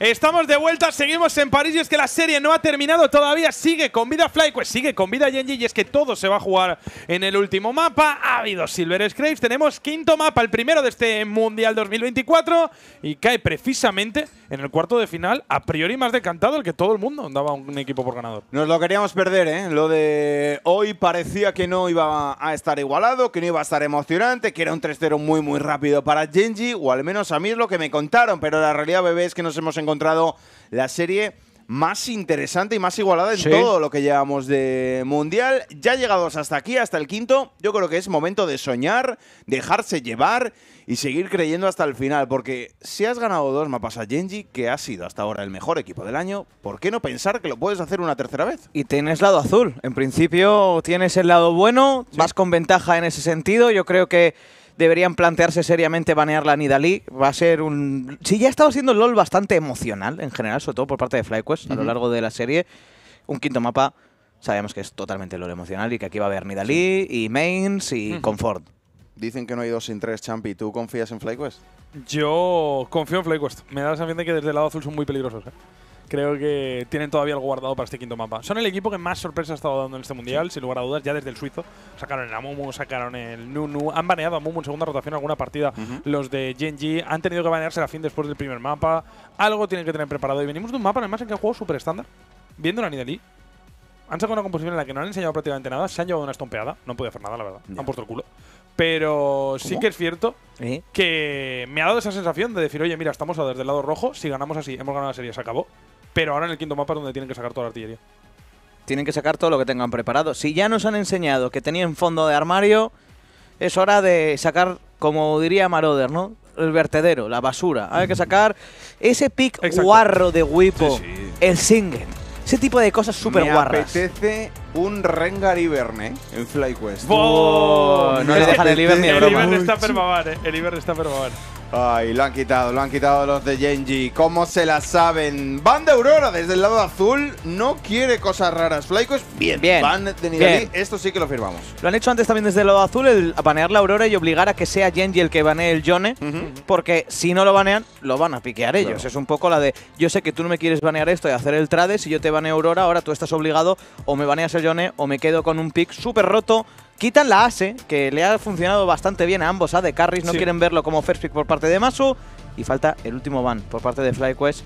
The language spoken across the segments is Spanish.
Estamos de vuelta, seguimos en París y es que la serie no ha terminado todavía. Sigue con vida FlyQuest, sigue con vida Genji y es que todo se va a jugar en el último mapa. Ha habido Silver Scrapes, tenemos quinto mapa, el primero de este Mundial 2024 y cae precisamente en el cuarto de final, a priori más decantado el que todo el mundo daba un equipo por ganador. Nos lo queríamos perder, ¿eh? Lo de hoy parecía que no iba a estar igualado, que no iba a estar emocionante, que era un 3-0 muy, muy rápido para Genji, o al menos a mí es lo que me contaron, pero la realidad, bebé, es que nos hemos encontrado la serie más interesante y más igualada en Sí. todo lo que llevamos de Mundial. Ya llegados hasta aquí, hasta el quinto, yo creo que es momento de soñar, dejarse llevar y seguir creyendo hasta el final, porque si has ganado dos mapas a Genji, que ha sido hasta ahora el mejor equipo del año, ¿por qué no pensar que lo puedes hacer una tercera vez? Y tienes lado azul. En principio tienes el lado bueno, vas con ventaja en ese sentido. Yo creo que deberían plantearse seriamente banear la Nidalí. Va a ser un... Sí, ya ha estado siendo el LoL bastante emocional en general, sobre todo por parte de FlyQuest a lo largo de la serie. Un quinto mapa, sabemos que es totalmente LoL emocional y que aquí va a haber Nidalí y Mains y Comfort. Dicen que no hay dos sin tres, Champi. ¿Tú confías en FlyQuest? Yo confío en FlyQuest. Me da la sensación de que desde el lado azul son muy peligrosos. ¿eh? Creo que tienen todavía algo guardado para este quinto mapa. Son el equipo que más sorpresa ha estado dando en este mundial, sin lugar a dudas, ya desde el suizo. Sacaron el Amumu, sacaron el Nunu. Han baneado a Mumu en segunda rotación alguna partida. Los de Genji han tenido que banearse la fin después del primer mapa. Algo tienen que tener preparado. Y venimos de un mapa, además, en que el juego súper estándar. Viendo la Nidalee. Han sacado una composición en la que no han enseñado prácticamente nada. Se han llevado una estompeada. No puede hacer nada, la verdad. Han puesto el culo. Pero sí que es cierto ¿Eh? que me ha dado esa sensación de decir, oye, mira, estamos desde el lado rojo, si ganamos así, hemos ganado la serie, se acabó. Pero ahora en el quinto mapa es donde tienen que sacar toda la artillería. Tienen que sacar todo lo que tengan preparado. Si ya nos han enseñado que tenían fondo de armario, es hora de sacar, como diría Maroder, ¿no? El vertedero, la basura. Hay que sacar ese pick Exacto. guarro de Wipo, Sí, sí. el single. Ese tipo de cosas súper Me guarras. apetece un Rengar Iverne en FlyQuest. Oh, no le dejan el Iber ni El broma. Iber está permabar, eh. El Iber está permabar. Ay, lo han quitado, lo han quitado los de Genji. ¿Cómo se la saben? Van de Aurora desde el lado azul. No quiere cosas raras. FlyQuest, bien. Bien, Van de Nidalee. bien. Esto sí que lo firmamos. Lo han hecho antes también desde el lado azul, el banear la Aurora y obligar a que sea Genji el que banee el Yone, porque si no lo banean, lo van a piquear ellos. Claro. Es un poco la de, yo sé que tú no me quieres banear esto y hacer el trade, si yo te baneo Aurora, ahora tú estás obligado o me baneas el Yone o me quedo con un pick súper roto. Quitan la ASE, que le ha funcionado bastante bien a ambos AD Carries, no Sí. quieren verlo como first pick por parte de Masu. Y falta el último ban por parte de FlyQuest.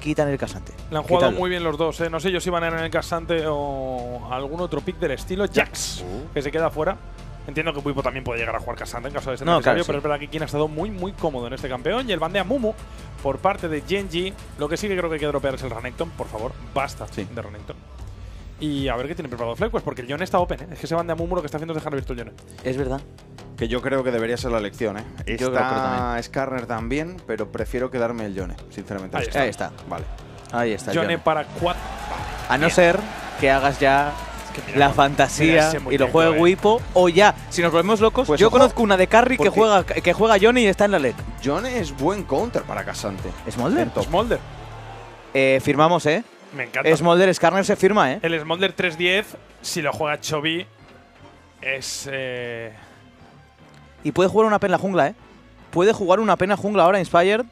Quitan el casante. Le han jugado Quítalo. muy bien los dos, eh. No sé yo si van a ir en el casante o algún otro pick del estilo Jax, que se queda fuera. Entiendo que Wipo también puede llegar a jugar casante en caso de ser No, necesario, claro, pero es verdad que quien ha estado muy, muy cómodo en este campeón. Y el bandea Mumu por parte de Genji. Lo que sí que creo que hay que dropear es el Renekton, por favor. Basta Sí. de Renekton. Y a ver qué tiene preparado FlyQuest, porque el Yone está open, ¿eh? Es que ese bandea Mumu lo que está haciendo es dejar abierto el Yone. Es verdad. Que yo creo que debería ser la elección, ¿eh? Yo creo que Está Skarner también, pero prefiero quedarme el Yone, sinceramente. Ahí está. Ahí está. Vale. Ahí está. Yone Yone. para cuatro. A no ser que hagas ya que mira la fantasía y lo juegue eh. Wipo o ya, si nos volvemos locos, Pues yo ojo, conozco una de carry que juega que juega Johnny y está en la LED. Yone es buen counter para Casante. Smolder. Smolder. Eh, firmamos, ¿eh? Me encanta. Smolder Skarner se firma, ¿eh? El Smolder 310, si lo juega Chovy, es. Eh, Y puede jugar una pena jungla, ¿eh? Puede jugar una pena jungla ahora Inspired.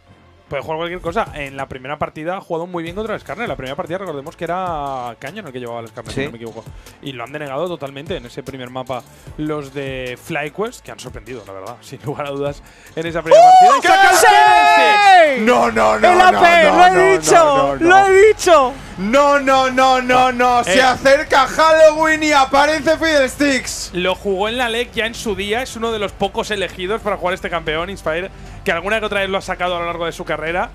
Puede jugar cualquier cosa. En la primera partida ha jugado muy bien contra el Skarner. La primera partida recordemos que era Cañón el que llevaba el Skarner, Sí. si no me equivoco. Y lo han denegado totalmente en ese primer mapa los de FlyQuest, que han sorprendido, la verdad, sin lugar a dudas, en esa primera partida. ¡Y saca el Fiddlesticks! No, no, no. ¡El no, AP! no, ¡Lo he no, dicho! no, no, ¡Lo he dicho! No, no, no, no, no. Se Eh. acerca Halloween y aparece Fiddlesticks. Lo jugó en la LEC ya en su día. Es uno de los pocos elegidos para jugar este campeón, Inspire, que alguna que otra vez lo ha sacado a lo largo de su carrera.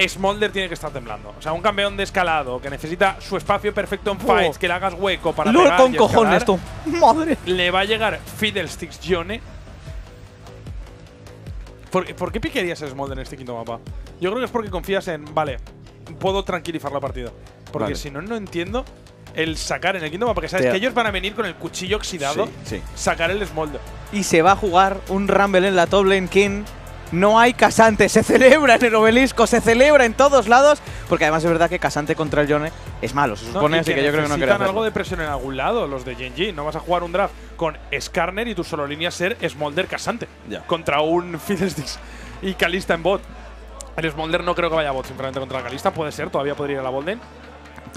Smolder tiene que estar temblando. O sea, un campeón de escalado que necesita su espacio perfecto en fights, que le hagas hueco para ¡Lo pegar con y cojones tú! ¡Madre! Le va a llegar Fiddlesticks Yone. ¿Por, por qué piquerías a Smolder en este quinto mapa? Yo creo que es porque confías en, vale, puedo tranquilizar la partida. Porque Vale. si no, no entiendo el sacar en el quinto mapa. Porque sabes que ellos van a venir con el cuchillo oxidado, Sí, sí. sacar el Smolder. Y se va a jugar un Rumble en la top lane King. No hay Casante, se celebra en el obelisco, se celebra en todos lados. Porque además es verdad que Casante contra el Yone es malo, se supone, así que yo creo que no algo de presión en algún lado, los de Genji. No vas a jugar un draft con Skarner y tu solo línea ser Smolder Casante. Contra un Fiddlesticks y Kalista en bot. El Smolder no creo que vaya a bot simplemente contra la Calista. Puede ser, todavía podría ir a la Bolden.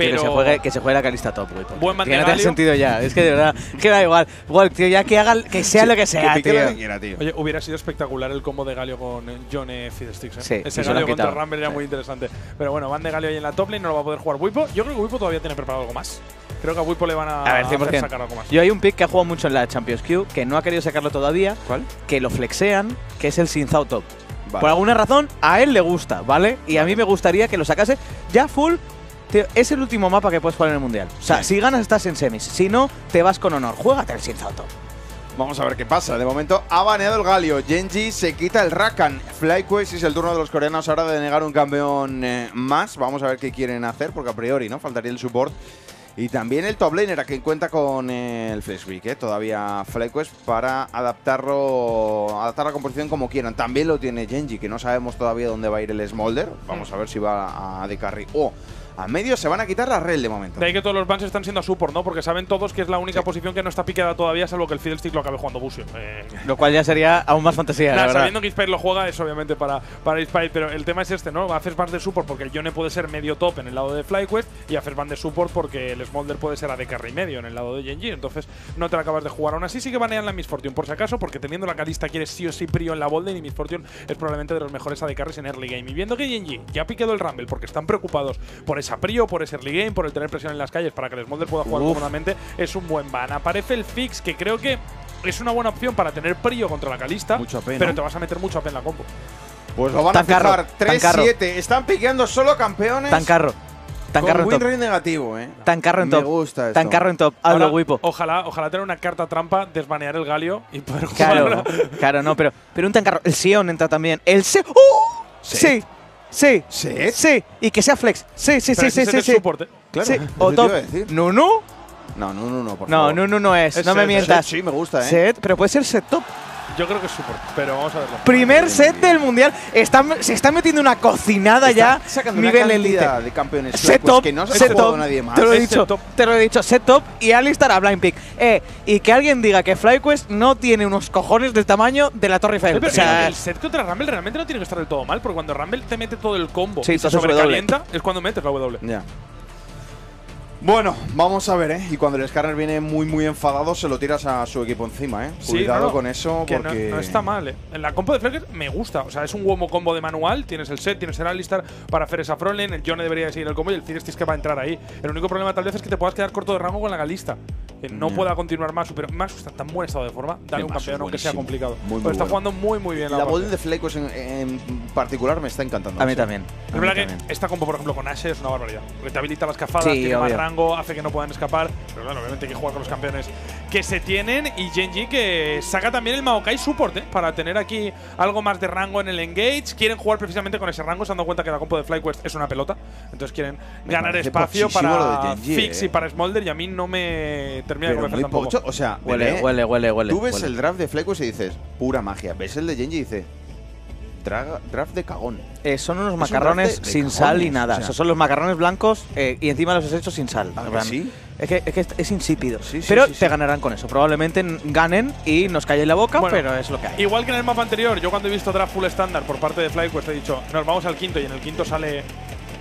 Pero Que se juegue, que se juegue la calista top, güey. Buen Que no tiene sentido ya. Es que de verdad, que da igual. Igual, tío, ya que haga, que sea lo que sea, lo tío. que quiera, tío. Oye, hubiera sido espectacular el combo de Galio con John Fiddlesticks. ¿eh? Sí, Ese Galio contra. Rumble era Sí. muy interesante. Pero bueno, van de Galio ahí en la top lane, no lo va a poder jugar Wipo. Yo creo que Wipo todavía tiene preparado algo más. Creo que a Wipo le van a, A ver, hacer 100%. sacar algo más. Yo hay un pick que ha jugado mucho en la Champions Q, que no ha querido sacarlo todavía, ¿Cuál? que lo flexean, que es el Sinzao Top. Vale. Por alguna razón, a él le gusta, ¿vale? Y a mí me gustaría que lo sacase ya full. Es el último mapa que puedes jugar en el Mundial. O sea, Sí. si ganas estás en semis, si no, te vas con honor. Juégate el Sinzao Top. Vamos a ver qué pasa. De momento ha baneado el Galio. Genji se quita el Rakan. FlyQuest es el turno de los coreanos ahora de negar un campeón eh, más. Vamos a ver qué quieren hacer, porque a priori no faltaría el support. Y también el top laner, que cuenta con eh, el Flash Week, eh, todavía FlyQuest para adaptarlo, adaptar la composición como quieran. También lo tiene Genji, que no sabemos todavía dónde va a ir el Smolder. Vamos a ver si va a de carry o a medio. Se van a quitar la rel de momento. De ahí que todos los bans están siendo a support, ¿no? Porque saben todos que es la única posición que no está piqueada todavía, salvo que el Fiddlestick lo acabe jugando Busio. Eh, Lo cual ya sería aún más fantasía, la verdad. sabiendo que Ispire lo juega es obviamente para, para Ispire, pero el tema es este, ¿no? Haces bans de support porque el Yone puede ser medio top en el lado de FlyQuest y haces ban de support porque el Smolder puede ser AD carry medio en el lado de Genji, entonces no te la acabas de jugar. Aún así sí que banean la Miss Fortune por si acaso, porque teniendo la calista quieres sí o sí Prio en la Bolden y Miss Fortune es probablemente de los mejores AD carries en early game. Y viendo que Genji ya ha picado el Rumble porque están preocupados por esa Prio, por ese early game, por el tener presión en las calles para que el Smolder pueda jugar Uf. cómodamente, es un buen ban. Aparece el Fix que creo que es una buena opción para tener Prio contra la calista, Mucho AP, ¿no? pero te vas a meter mucho AP en la compo. Pues lo van Tan a carro. 3-7. Están piqueando solo campeones. Tan carro. Tan con carro en win top. negativo, eh. Tan carro en Me top. gusta esto. Tan carro en top. Ahora, Hazlo, Wipo. Ojalá, ojalá tener una carta trampa, desbanear el Galio y poder. Claro, claro, no, pero, pero un tan carro. El Sion entra también. El Se ¡Oh! Sí, sí, ¿Set? sí. Y que sea flex. Sí, sí, sí, sí, sí. el sí. support, ¿eh? Claro, Sí. O top. iba a decir. No, no. No, no, no, no, por No, favor. no, no, no es. Es no me set, mientas. Sí, me gusta, eh. Set, pero puede ser set top. Yo creo que es support, pero vamos a verlo. Primer set del mundial. Están, se está metiendo una cocinada Está ya. sacando nivel una elite. de campeones Set top, que no se ha set jugado top, nadie más. Te lo he dicho, set top. te lo he dicho, set top y Alistar a blind pick. Eh, y que alguien diga que FlyQuest no tiene unos cojones del tamaño de la Torre Eiffel. pero O sea, el set contra Rumble realmente no tiene que estar del todo mal, porque cuando Rumble te mete todo el combo Sí, y se sobrecalienta, es cuando metes la W. Ya. Bueno, vamos a ver, ¿eh? Y cuando el Scanner viene muy, muy enfadado, se lo tiras a su equipo encima, ¿eh? Sí, Cuidado no, con eso, que no- porque. no, está mal, ¿eh? En la compo de Flecker me gusta. O sea, es un huevo combo de manual. Tienes el set, tienes el Alistar para hacer esa frontline. El Yone debería de seguir el combo y el Fiddlesticks que va a entrar ahí. El único problema tal vez es que te puedas quedar corto de rango con la Galista. Que no pueda continuar más, pero más está en tan buen estado de forma. Dale un campeón aunque sea complicado. Muy, muy pero está bueno. jugando muy, muy bien la, La. Golden de Flakos en, en particular me está encantando. a mí también. Es a mí verdad que esta compo, por ejemplo, con Ashe es una barbaridad. Porque te habilita las cafadas, Sí, tiene más obvio. Rango, hace que no puedan escapar. Pero claro, obviamente hay que jugar con los campeones que se tienen. Y Genji que saca también el Maokai Support, ¿eh? Para tener aquí algo más de rango en el engage. Quieren jugar precisamente con ese rango, se han dado cuenta que la compo de FlyQuest es una pelota. Entonces quieren Me ganar espacio para Genji, Fix eh. y para Smolder. Y a mí no me termina de convencer tampoco. pocho. O sea, Huele, huele, huele, huele. Tú ves huele. el draft de Flakos y dices, pura magia. Ves el de Genji y dices, "Draga- draft de cagón. Eh, son unos un macarrones sin sal y nada. o sea. Esos son los macarrones blancos eh, y encima los has hecho sin sal. ¿Ah, que sí? Es que, es que es insípido. Sí, sí, pero sí, te sí. ganarán con eso. Probablemente ganen y nos callen la boca, Bueno, pero es lo que hay. Igual que en el mapa anterior, yo cuando he visto draft full estándar por parte de FlyQuest he dicho, nos vamos al quinto y en el quinto sale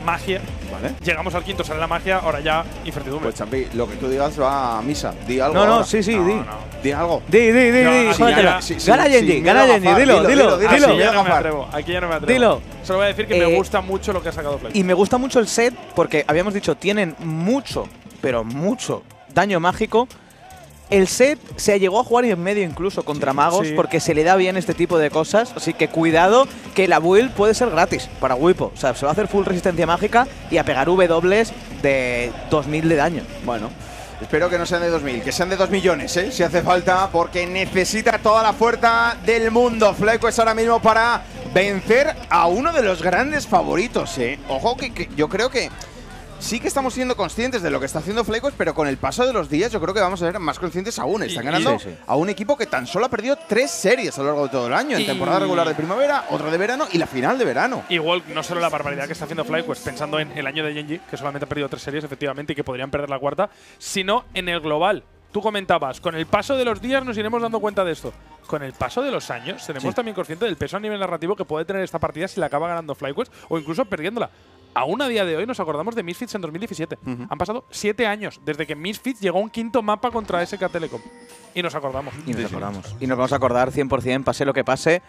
magia. ¿Vale? Llegamos al quinto, sale la magia, ahora ya incertidumbre. Pues Champi, lo que tú digas va a misa. Di algo. No, no, ahora. sí, sí, No, di. no. Di algo. Di, di, di, No, di, gana Genji, gana Genji, dilo, dilo, dilo. Dilo. ya no me atrevo. Aquí ya no me atrevo. Dilo. Solo voy a decir que me Eh, gusta mucho lo que ha sacado Fly. Y me gusta mucho el set porque habíamos dicho, tienen mucho, pero mucho daño mágico. El set se llegó a jugar en medio incluso contra magos Sí. porque se le da bien este tipo de cosas. Así que cuidado que la build puede ser gratis para Wipo. O sea, se va a hacer full resistencia mágica y a pegar W de 2000 de daño. Bueno, espero que no sean de 2000, que sean de 2 millones, ¿eh? Si hace falta, porque necesita toda la fuerza del mundo. Fleco es ahora mismo para vencer a uno de los grandes favoritos, ¿eh? Ojo que, que yo creo que sí que estamos siendo conscientes de lo que está haciendo Flecos, pero con el paso de los días yo creo que vamos a ser más conscientes aún. Están Y- ganando sí, sí. a un equipo que tan solo ha perdido tres series a lo largo de todo el año, en Y- temporada regular de primavera, otra de verano y la final de verano. Igual, no solo la barbaridad que está haciendo FlyQuest pensando en el año de Genji, que solamente ha perdido tres series, efectivamente, y que podrían perder la cuarta, sino en el global. tú comentabas, con el paso de los días nos iremos dando cuenta de esto. Con el paso de los años, seremos Sí. también conscientes del peso a nivel narrativo que puede tener esta partida si la acaba ganando FlyQuest o incluso perdiéndola. Aún a día de hoy nos acordamos de Misfits en 2017. Han pasado siete años desde que Misfits llegó a un quinto mapa contra SK Telecom. Y nos acordamos. Y nos Sí, sí. acordamos. Y nos vamos a acordar 100%, pase lo que pase.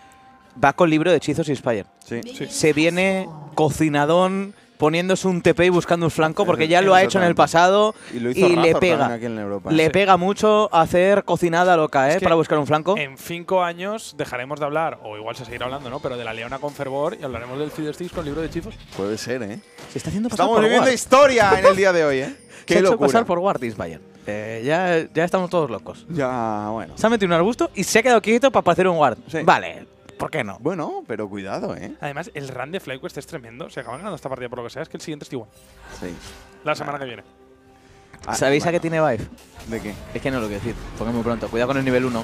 Va con libro de hechizos Inspire. Sí. Sí. Se viene cocinadón poniéndose un TP y buscando un flanco porque ya lo ha hecho en el pasado Y lo hizo le pega. también aquí en Europa. Le Sí. pega mucho hacer cocinada loca, ¿eh? Es que para buscar un flanco. En cinco años dejaremos de hablar, o igual se seguirá hablando, ¿no? Pero de la Leona con Fervor y hablaremos del Fiddlesticks con libro de hechizos. Puede ser, ¿eh? Se está haciendo pasar Estamos por viviendo Ward. historia en el día de hoy, ¿eh? Se Qué ha hecho pasar por Ward Bayern. Eh, ya, ya estamos todos locos. Ya, bueno. Se ha metido un arbusto y se ha quedado quieto para parecer un Ward. Sí. Vale, ¿por qué no? Bueno, pero cuidado, ¿eh? Además, el run de FlyQuest es tremendo. Si acaban ganando esta partida por lo que sea, es que el siguiente es igual. Sí. La semana que viene. Ah, ¿Sabéis a qué tiene Vive? ¿De qué? Es que no lo quiero decir, porque muy pronto. Cuidado con el nivel 1.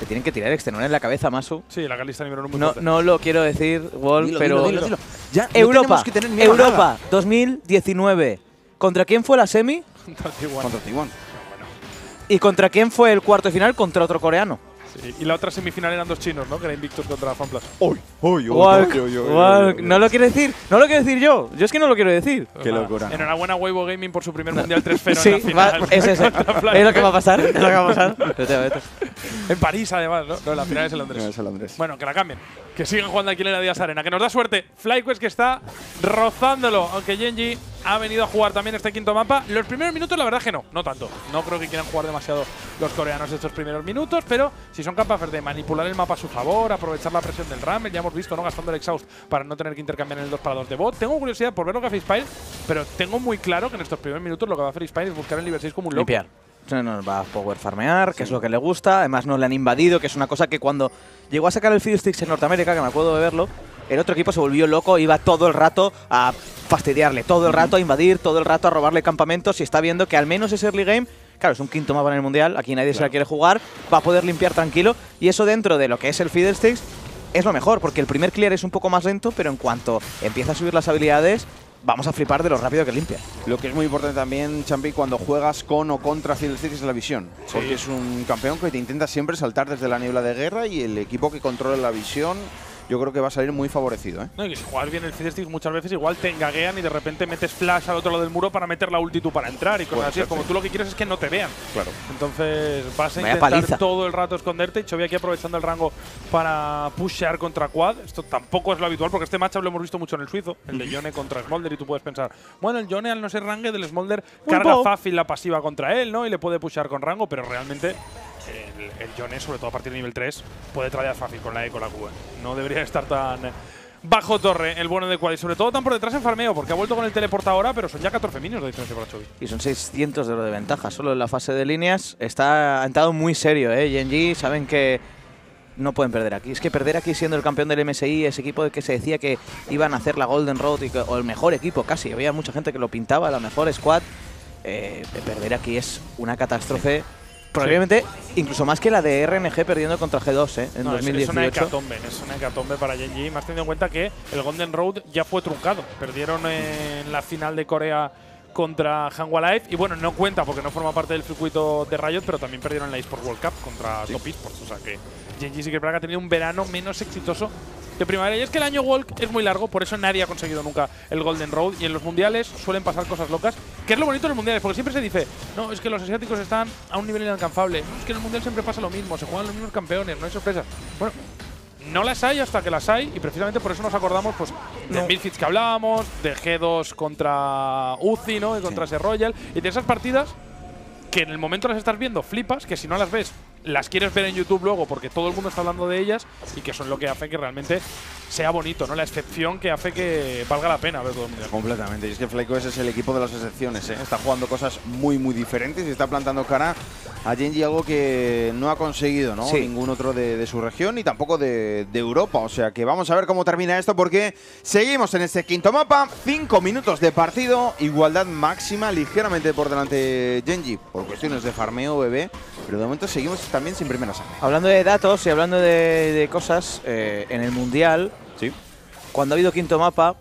Te tienen que tirar extenón en la cabeza, Masu. Sí, la Calista nivel 1 muy No, fuerte. no lo quiero decir, Dilo, pero. dilo, dilo, dilo. Ya, no Europa, tenemos que tener miedo. Europa 2019. ¿Contra quién fue la semi? Contra T1. Contra T1. ¿Y contra quién fue el cuarto de final? Contra otro coreano. Sí, Y la otra semifinal eran dos chinos, ¿no? Que era Invictus contra FanPlus. Uy, uy, uy, Walk, uy, uy, uy, Walk. uy, uy. No lo quiero decir, no lo quiero decir yo. Yo es que no lo quiero decir. Qué locura. Enhorabuena, Weibo Gaming, por su primer Mundial 3-0 Sí, en la va- final. es ese. Es lo que va a pasar. Es lo que va a pasar. En París, además, ¿no? No, la final es en Londres. No, es el Andrés. Bueno, que la cambien. Que sigan jugando aquí en la Díaz Arena. Que nos da suerte. FlyQuest que está rozándolo. Aunque Genji ha venido a jugar también este quinto mapa. Los primeros minutos, la verdad que no. No tanto. No creo que quieran jugar demasiado los coreanos estos primeros minutos. Pero si son capaces de manipular el mapa a su favor, aprovechar la presión del Rammer, ya hemos visto, ¿no? Gastando el exhaust para no tener que intercambiar en el 2 para 2 de bot. Tengo curiosidad por ver lo que hace Spire. Pero tengo muy claro que en estos primeros minutos lo que va a hacer Spire es buscar el nivel 6 como un loco. Limpiar. No, no, va a power farmear, que es lo que le gusta. Además, no le han invadido, que es una cosa que cuando llegó a sacar el Fiddlesticks en Norteamérica, que me acuerdo de verlo, el otro equipo se volvió loco, iba todo el rato a fastidiarle, todo el rato a invadir, todo el rato a robarle campamentos y está viendo que al menos ese early game, claro, es un quinto mapa en el mundial, aquí nadie se la quiere jugar, va a poder limpiar tranquilo y eso dentro de lo que es el Fiddlesticks es lo mejor, porque el primer clear es un poco más lento, pero en cuanto empieza a subir las habilidades, vamos a flipar de lo rápido que limpia. Lo que es muy importante también, Champi, cuando juegas con o contra Fiddlesticks es la visión. Porque es un campeón que te intenta siempre saltar desde la niebla de guerra y el equipo que controla la visión yo creo que va a salir muy favorecido. ¿eh? No, y si juegas bien el Fiddlesticks muchas veces igual te engaguean y de repente metes flash al otro lado del muro para meter la ulti tú para entrar y cosas Puede así. ser, Es como sí. tú lo que quieres es que no te vean. Claro. Entonces vas a Vaya intentar paliza. todo el rato esconderte. Y Chovy aquí aprovechando el rango para pushear contra Quad. Esto tampoco es lo habitual porque este matchup lo hemos visto mucho en el suizo. El de Yone contra Smolder y tú puedes pensar, bueno, el Yone al no ser range del Smolder carga fácil la pasiva contra él, ¿no? Y le puede pushear con rango, pero realmente el, el Yone, sobre todo a partir de nivel 3, puede tradear fácil con la E con la Q. ¿eh? No debería estar tan eh, bajo torre el bueno de Quad. Y sobre todo tan por detrás en farmeo, porque ha vuelto con el teleport ahora, pero son ya 14 minions de diferencia para Chovy. Y son 600 de oro de ventaja. Solo en la fase de líneas está ha entrado muy serio, ¿eh? Genji saben que no pueden perder aquí. Es que perder aquí siendo el campeón del MSI, ese equipo que se decía que iban a hacer la Golden Road y o el mejor equipo casi. Había mucha gente que lo pintaba, la mejor squad. Eh, perder aquí es una catástrofe. Probablemente incluso más que la de RNG perdiendo contra G2 ¿eh? en No, es- Es, una 2018. hecatombe, es una hecatombe para Genji, más teniendo en cuenta que el Golden Road ya fue truncado. Perdieron en la final de Corea contra Hanwha Life y bueno, no cuenta porque no forma parte del circuito de Riot, pero también perdieron la eSports World Cup contra Top Esports, o sea que Genji sí que ha tenido un verano menos exitoso de primavera. Y es que el año Walk es muy largo, por eso nadie ha conseguido nunca el Golden Road. Y en los mundiales suelen pasar cosas locas, que es lo bonito de los mundiales, porque siempre se dice, no, es que los asiáticos están a un nivel inalcanzable. No, es que en el mundial siempre pasa lo mismo, se juegan los mismos campeones, no hay sorpresas. Bueno, no las hay hasta que las hay, y precisamente por eso nos acordamos pues, de No. Misfits que hablábamos, de G2 contra Uzi, ¿no? Y contra ese Royal, y de esas partidas que en el momento las estás viendo, flipas, que si no las ves, las quieres ver en YouTube luego porque todo el mundo está hablando de ellas y que son lo que hace que realmente sea bonito, ¿no? La excepción que hace que valga la pena ver todo el mundial. Completamente. Y es que FlyQuest es el equipo de las excepciones. ¿eh? Está jugando cosas muy, muy diferentes y está plantando cara a Genji algo que no ha conseguido ¿no? Sí. ningún otro de, de su región ni tampoco de, de Europa. O sea que vamos a ver cómo termina esto porque seguimos en este quinto mapa. Cinco minutos de partido. Igualdad máxima, ligeramente por delante Genji por cuestiones de farmeo, bebé. Pero de momento seguimos también sin primera sangre. Hablando de datos y hablando de, de cosas, eh, en el Mundial, Sí. cuando ha habido quinto mapa,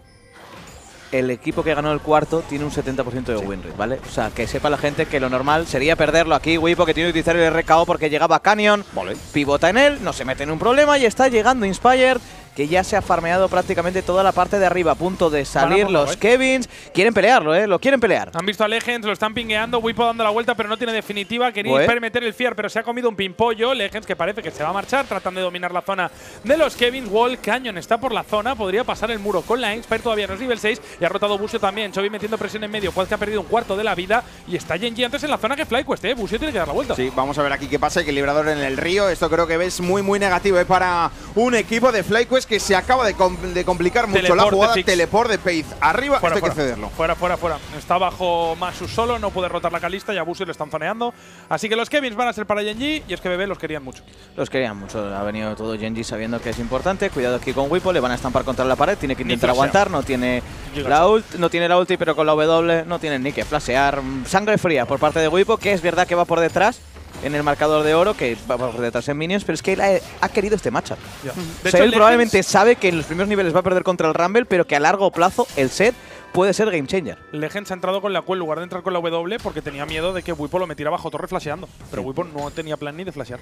el equipo que ganó el cuarto tiene un 70% de win rate, ¿vale? O sea, que sepa la gente que lo normal sería perderlo aquí. Wipo que tiene que utilizar el RKO porque llegaba Canyon, pivota en él, no se mete en un problema y está llegando Inspired que ya se ha farmeado prácticamente toda la parte de arriba, a punto de salir poco, los ¿eh? Kevins. Quieren pelearlo, ¿eh? Lo quieren pelear. Han visto a Legends, lo están pingueando, Wipo dando la vuelta, pero no tiene definitiva. Quería Bue. Inspire meter el Fiar, pero se ha comido un pimpollo. Legends que parece que se va a marchar, tratando de dominar la zona de los Kevins. Wall Canyon está por la zona, podría pasar el muro con la Inspire, todavía no es nivel 6 y ha rotado Busio también. Chovy metiendo presión en medio, Quad que ha perdido un cuarto de la vida y está Genji antes en la zona que FlyQuest, ¿eh? Busio tiene que dar la vuelta. Sí, vamos a ver aquí qué pasa. Equilibrador en el río. Esto creo que ves muy, muy negativo ¿eh? para un equipo de FlyQuest que se acaba de, com- de complicar mucho Teleport la de jugada. Fix. Teleport de Pace. Arriba, Fuera, esto hay fuera. que cederlo. Fuera, fuera, fuera. Está bajo Masu solo, no puede rotar la calista y a Busio le están zoneando. Así que los Kevins van a ser para Genji y es que Bebé los querían mucho. Los querían mucho. Ha venido todo Genji sabiendo que es importante. Cuidado aquí con Wipo, le van a estampar contra la pared. Tiene que intentar aguantar. No tiene Giga la ult, no tiene la ulti, pero con la W no tiene ni que flashear. Mm, Sangre fría por parte de Wipo, que es verdad que va por detrás en el marcador de oro, que va por detrás en minions, pero es que él ha, ha querido este matchup. Ya. O sea, hecho, él Legends- probablemente sabe que en los primeros niveles va a perder contra el Rumble, pero que a largo plazo el set puede ser game changer. Legends ha entrado con la Q en lugar de entrar con la W porque tenía miedo de que Wipo lo metiera bajo torre flasheando. Pero Wipo no tenía plan ni de flashear.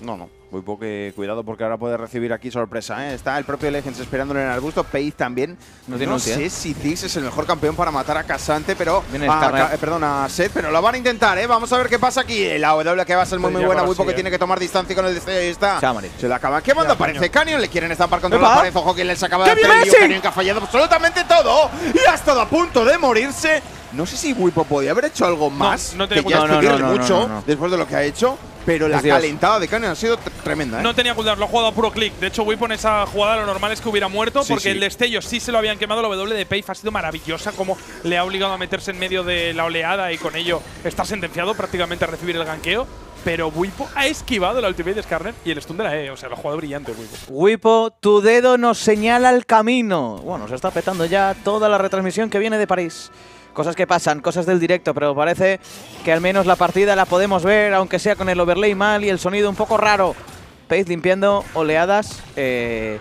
No, no. Muy poco cuidado porque ahora puede recibir aquí sorpresa. ¿eh? Está el propio Legends esperándolo en el arbusto. Pace también. No tiene ulti, sé ¿eh? si Ziggs es el mejor campeón para matar a Casante, pero. A, eh, perdón, a Seth, pero lo van a intentar, ¿eh? Vamos a ver qué pasa aquí. La W que va a ser muy, muy buena. Muy ¿eh? tiene que tomar distancia con el. Ahí está. Se la acaba quemando. Aparece Canyon. Le quieren estampar contra la pared. Ojo que les acaba de. Canyon que ha fallado absolutamente todo. Y ha estado a punto de morirse. No sé si Wipo podía haber hecho algo más. no tenía que ya. No, no, no, no, mucho no, no. después de lo que ha hecho. Pero la Dios. calentada de Canyon ha sido tr- tremenda, ¿eh? No tenía cuidado, lo ha jugado a puro clic. De hecho, Wipo en esa jugada lo normal es que hubiera muerto Sí, porque sí. el destello sí se lo habían quemado. La W de Pace ha sido maravillosa, como le ha obligado a meterse en medio de la oleada y con ello está sentenciado prácticamente a recibir el ganqueo. Pero Wipo ha esquivado la ultimate de Skarner y el stun de la E. O sea, lo ha jugado brillante, Wipo. Wipo, tu dedo nos señala el camino. Bueno, se está petando ya toda la retransmisión que viene de París. Cosas que pasan, cosas del directo, pero parece que al menos la partida la podemos ver, aunque sea con el overlay mal y el sonido un poco raro. Pace limpiando oleadas. Eh,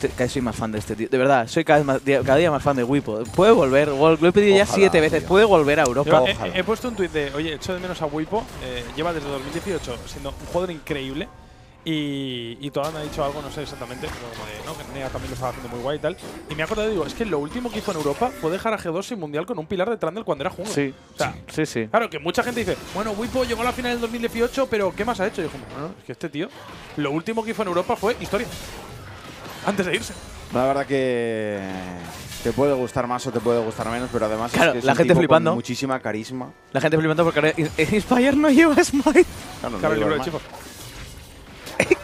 cada vez soy más fan de este tío. De verdad, soy cada, vez más- día- cada día más fan de Wipo. Puede volver, vol- lo he pedido ya siete veces, tío. puede volver a Europa. Yo he- he puesto un tuit de, oye, echo de menos a Wipo. eh, lleva desde 2018 siendo un jugador increíble. Y, y todavía me ha dicho algo, no sé exactamente, pero como de, no, que Nea también lo estaba haciendo muy guay y tal. Y me he acordado, digo, es que lo último que hizo en Europa fue dejar a G2 sin mundial con un pilar de Trundle cuando era jungla. Sí, O sea, sí, sí. Claro, que mucha gente dice, bueno, Wipo llegó a la final del 2018, pero ¿qué más ha hecho? Y yo, como, no, no, es que este tío, lo último que hizo en Europa fue historia. Antes de irse. La verdad que te puede gustar más o te puede gustar menos, pero además Claro, es que es la un gente tipo con flipando. muchísima carisma. La gente flipando porque ahora Inspire no lleva Smite. Claro, no Claro, el libro de.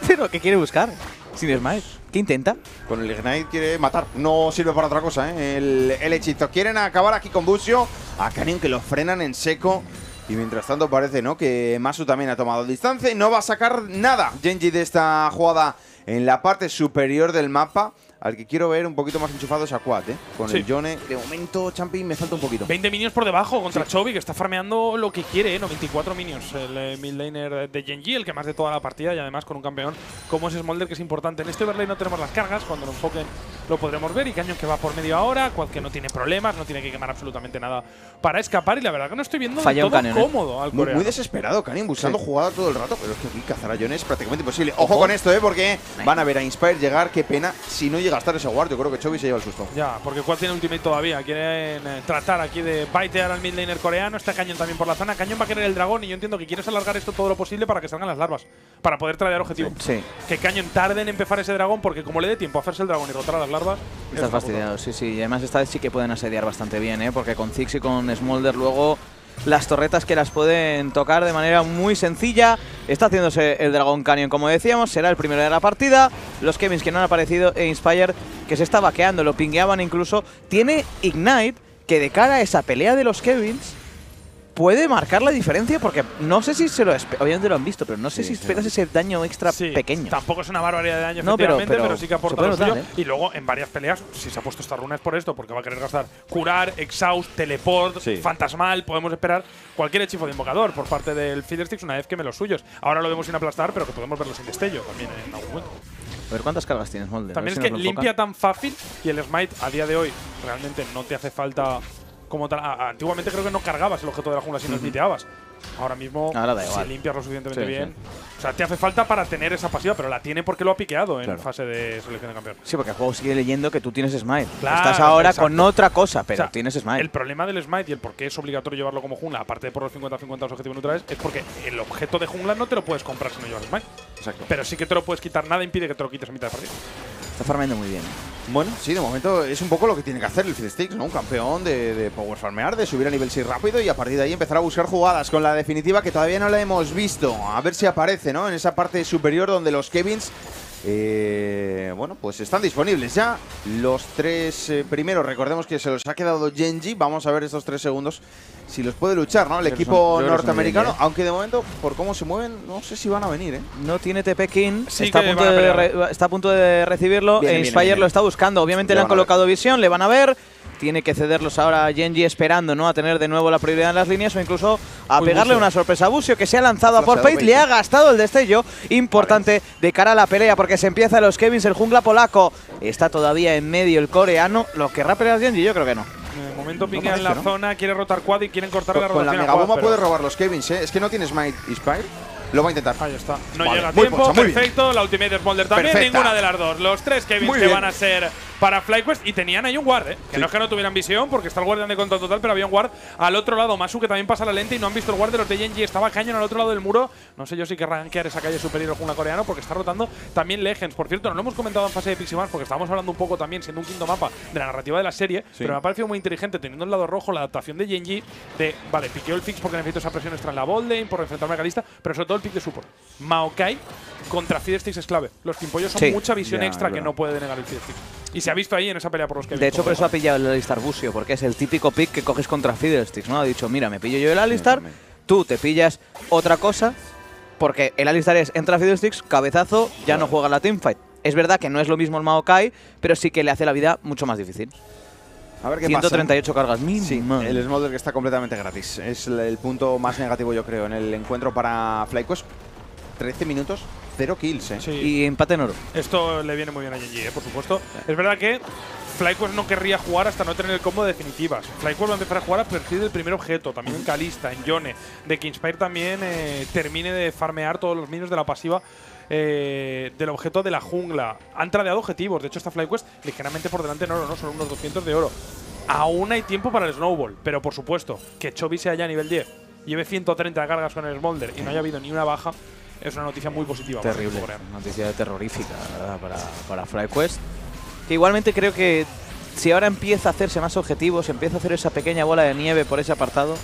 ¿Pero qué quiere buscar? Sin Smite. ¿Qué intenta? Con el Ignite quiere matar, no sirve para otra cosa, ¿eh? El, el hechizo. Quieren acabar aquí con Busio, a Canyon que lo frenan en seco. Y mientras tanto parece, ¿no? Que Masu también ha tomado distancia y no va a sacar nada Genji de esta jugada en la parte superior del mapa. Al que quiero ver un poquito más enchufado es a Quad, ¿eh? Con Sí. el Yone. De momento, Champi, me falta un poquito. 20 minions por debajo contra Chovy, que está farmeando lo que quiere, ¿eh? 94 minions. El eh, mid laner de Genji, el que más de toda la partida, y además con un campeón como es Smolder, que es importante. En este overlay no tenemos las cargas, cuando lo enfoquen lo podremos ver. Y Cañón que va por media hora, Quad que no tiene problemas, no tiene que quemar absolutamente nada para escapar. Y la verdad que no estoy viendo Falla todo Canyon, ¿eh? cómodo al Muy, muy desesperado, Canyon, buscando Sí. jugada todo el rato. Pero es que aquí cazar a Yone es prácticamente imposible. Ojo con esto, ¿eh? Porque van a ver a Inspire llegar. Qué pena si no llega a estar ese guard. Yo creo que Chovy se lleva el susto. Ya, porque Quad tiene ultimate todavía. Quieren eh, tratar aquí de baitear al mid laner coreano. Está Cañón también por la zona. Cañón va a querer el dragón y yo entiendo que quieres alargar esto todo lo posible para que salgan las larvas. Para poder tradear objetivo. Sí. Que Cañón tarde en empezar ese dragón porque como le dé tiempo a hacerse el dragón y rotar a las larvas… es Estás fastidiado, sí, sí. Y además esta vez sí que pueden asediar bastante bien, ¿eh? Porque con Ziggs y con Smolder luego las torretas que las pueden tocar de manera muy sencilla. Está haciéndose el Dragon Canyon, como decíamos, será el primero de la partida. Los Kevins que no han aparecido e Inspire que se está vaqueando, lo pingueaban incluso. Tiene Ignite que de cara a esa pelea de los Kevins puede marcar la diferencia porque no sé si se lo obviamente lo han visto, pero no sé Sí, si sí. esperas ese daño extra Sí, pequeño. Tampoco es una barbaridad de daño, No, pero- efectivamente, pero, pero sí que aporta lo suyo. ¿eh? Y luego en varias peleas, si se ha puesto esta runa es por esto, porque va a querer gastar curar, exhaust, teleport, Sí. fantasmal. Podemos esperar cualquier hechizo de invocador por parte del Fiddlesticks una vez queme los suyos. Ahora lo vemos sin aplastar, pero que podemos verlo sin destello también en algún momento. A ver, ¿cuántas cargas tienes, Molde? También es si que limpia tan fácil y el smite a día de hoy realmente no te hace falta como tal. Antiguamente creo que no cargabas el objeto de la jungla si no smiteabas. Ahora mismo, Ahora da igual. si limpias lo suficientemente Sí, bien. O sea, te hace falta para tener esa pasiva, pero la tiene porque lo ha piqueado en Claro. fase de selección de campeón. Sí, porque el juego sigue leyendo que tú tienes Smite. Claro, Estás ahora exacto. con otra cosa, pero O sea, tienes Smite. El problema del smite y el por qué es obligatorio llevarlo como jungla, aparte de por los 50-50 los objetivos neutrales, es porque el objeto de jungla no te lo puedes comprar si no llevas smite. Exacto. Pero sí que te lo puedes quitar, nada impide que te lo quites a mitad de partida. Está farmeando muy bien. Bueno, sí, de momento es un poco lo que tiene que hacer el Fiddlesticks, ¿no? Un campeón de, de power farmear, de subir a nivel 6 rápido y a partir de ahí empezar a buscar jugadas con la definitiva que todavía no la hemos visto. A ver si aparece, ¿no? En esa parte superior donde los Kevins, eh, bueno, pues están disponibles ya. Los tres eh, primeros, recordemos que se los ha quedado Genji. Vamos a ver estos tres segundos si los puede luchar, ¿no? El Yo equipo son- norteamericano, ¿eh? aunque de momento, por cómo se mueven, no sé si van a venir, ¿eh? No tiene TP King, Sí está, a punto a de pelear. re- está a punto de recibirlo. Viene, Inspire viene. lo está buscando. Obviamente Le le han colocado visión, le van a ver. Tiene que cederlos ahora Genji esperando ¿no? a tener de nuevo la prioridad en las líneas o incluso a Uy, pegarle Busio. una sorpresa a Busio que se ha lanzado a Forfeit. de Le ha gastado el destello importante de cara a la pelea porque se empieza los Kevins, el jungla polaco. Está todavía en medio el coreano. ¿Lo querrá pelear Genji? Yo creo que no. En el momento pinguea en parece, la ¿no? zona, quiere rotar quad y quieren cortar Con, la con la rotación. a megabomba puede robar los Kevins, ¿eh? Es que no tienes Might Inspire. Lo va a intentar. Ahí está. No Vale, llega a muy tiempo. pocha, muy bien. Perfecto. La ultimate de Smolder también. Perfecta. Ninguna de las dos. Los tres Kevins Muy que bien. van a ser para FlyQuest. Y tenían ahí un guard, ¿eh? Que Sí. no es que no tuvieran visión, porque está el guardián de control total, pero había un guard al otro lado. Masu que también pasa la lente y no han visto el guard de los de Genji. Estaba Cañon al otro lado del muro. No sé yo si querrán rankear esa calle superior con una coreano, porque está rotando también Legends. Por cierto, no lo hemos comentado en fase de Pixie Mars, porque estábamos hablando un poco también, siendo un quinto mapa, de la narrativa de la serie. Pero me ha parecido muy inteligente, teniendo el lado rojo, la adaptación de Genji, de, vale, piqueo el fix porque necesito esa presión extra en la boldlane, por enfrentarme a Calista, pero sobre todo el pick de support. Maokai contra Fiddlesticks es clave. Los Pimpollos son Sí. mucha visión Ya, extra que no puede denegar el Fiddlesticks. Y se ha visto ahí en esa pelea por los que De hecho, por eso ha pillado el Alistar Busio, porque es el típico pick que coges contra Fiddlesticks, ¿no? Ha dicho, mira, me pillo yo el Alistar, tú te pillas otra cosa, porque el Alistar es entra Fiddlesticks, cabezazo, ya no juega la teamfight. Es verdad que no es lo mismo el Maokai, pero sí que le hace la vida mucho más difícil. A ver qué pasa. 138 cargas Sí, mínimas. el Smolder que está completamente gratis. Es el- el punto más negativo, yo creo, en el encuentro para FlyQuest. 13 minutos, 0 kills, ¿eh? Sí. Y empate en oro. Esto le viene muy bien a Genji, eh, por supuesto. Es verdad que FlyQuest no querría jugar hasta no tener el combo de definitivas. FlyQuest va a empezar a jugar a partir del primer objeto, también en Kalista, en Yone, de que Inspire también eh, termine de farmear todos los minions de la pasiva eh, del objeto de la jungla. Han tradeado objetivos, de hecho está FlyQuest ligeramente por delante en oro, ¿no? Son unos 200 de oro. Aún hay tiempo para el Snowball, pero por supuesto, que Chovy sea ya a nivel 10, lleve 130 cargas con el Smolder y no haya habido ni una baja, es una noticia muy positiva. para el Terrible. coreano. Noticia terrorífica, la verdad, para, para FlyQuest. Que igualmente creo que si ahora empieza a hacerse más objetivos, empieza a hacer esa pequeña bola de nieve por ese apartado,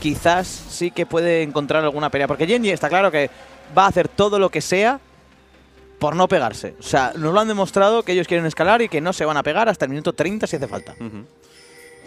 quizás sí que puede encontrar alguna pelea. Porque Genji está claro que va a hacer todo lo que sea por no pegarse. O sea, nos lo han demostrado que ellos quieren escalar y que no se van a pegar hasta el minuto 30 si hace falta. Ujú.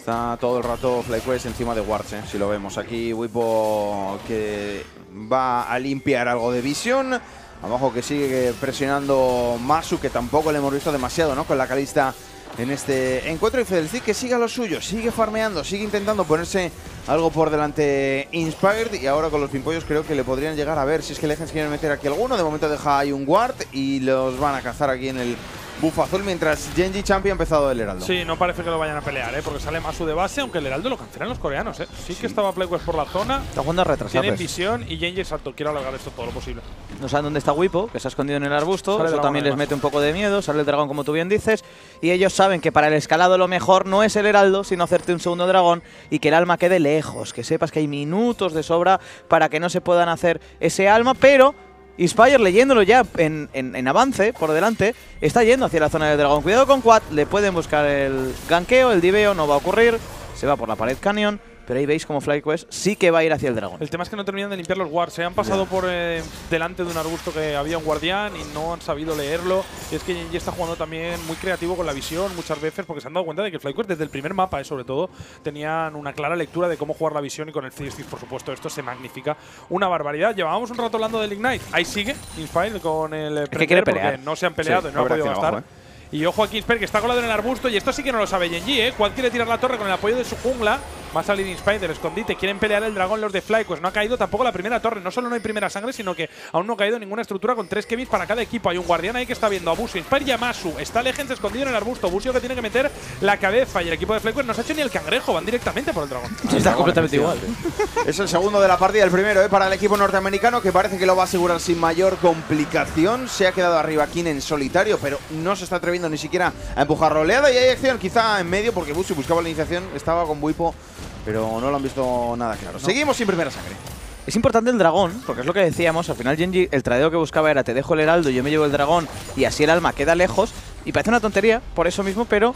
Está todo el rato FlyQuest encima de Wards, ¿eh? si lo vemos. Aquí Wipo que va a limpiar algo de visión. Abajo que sigue presionando Masu, que tampoco le hemos visto demasiado, ¿no? Con la calista en este encuentro. Y Fiddlestick que sigue a lo suyo, sigue farmeando, sigue intentando ponerse algo por delante Inspired. Y ahora con los pimpollos creo que le podrían llegar a ver si es que Legends quieren meter aquí alguno. De momento deja ahí un Ward y los van a cazar aquí en el buff azul. Mientras Genji Champion ha empezado el Heraldo. Sí, no parece que lo vayan a pelear, ¿eh? porque sale Masu de base, aunque el Heraldo lo cancelan los coreanos. ¿eh? Sí, que estaba FlyQuest por la zona, Está jugando a retrasar. tienen visión y Genji exacto, quiere alargar esto todo lo posible. No saben dónde está Wipo, que se ha escondido en el arbusto. Sale el Eso dragón, también les mete un poco de miedo. Sale el dragón, como tú bien dices. Y ellos saben que para el escalado lo mejor no es el heraldo, sino hacerte un segundo dragón y que el alma quede lejos. Que sepas que hay minutos de sobra para que no se puedan hacer ese alma. Pero Inspire, leyéndolo ya en, en- avance, por delante, está yendo hacia la zona del dragón. Cuidado con Quad, le pueden buscar el ganqueo, el diveo, no va a ocurrir. Se va por la pared canyon. Pero ahí veis como FlyQuest sí que va a ir hacia el dragón. El tema es que no terminan de limpiar los wards. Se han pasado por eh, delante de un arbusto que había un guardián y no han sabido leerlo. Y es que Genji está jugando también muy creativo con la visión muchas veces porque se han dado cuenta de que FlyQuest desde el primer mapa, eh, sobre todo, tenían una clara lectura de cómo jugar la visión y con el Stick, por supuesto, esto se magnifica una barbaridad. Llevábamos un rato hablando del Ignite. Ahí sigue Inspire con el eh, que quiere porque pelear. no se han peleado Sí, y no habrá podido gastar. abajo, Y ojo aquí, Inspire, que está colado en el arbusto. Y esto sí que no lo sabe Genji, ¿eh? Quiere tirar la torre con el apoyo de su jungla. Va a salir Inspire del escondite. Quieren pelear el dragón los de FlyQuest. No ha caído tampoco la primera torre. No solo no hay primera sangre, sino que aún no ha caído ninguna estructura con tres Kevins para cada equipo. Hay un guardián ahí que está viendo a Busio, Inspire y a Masu. Está Legends escondido en el arbusto. Busio que tiene que meter la cabeza. Y el equipo de FlyQuest no se ha hecho ni el cangrejo. Van directamente por el dragón. Sí, está completamente igual. Es el segundo de la partida, el primero ¿eh? para el equipo norteamericano que parece que lo va a asegurar sin mayor complicación. Se ha quedado arriba King en solitario, pero no se está atreviendo ni siquiera a empujar roleada y hay acción quizá en medio porque Busio buscaba la iniciación, estaba con Buipo, pero no lo han visto nada claro. Seguimos sin primera sangre. Es importante el dragón, porque es lo que decíamos, al final Genji el tradeo que buscaba era te dejo el heraldo, yo me llevo el dragón y así el alma queda lejos. Y parece una tontería, por eso mismo, pero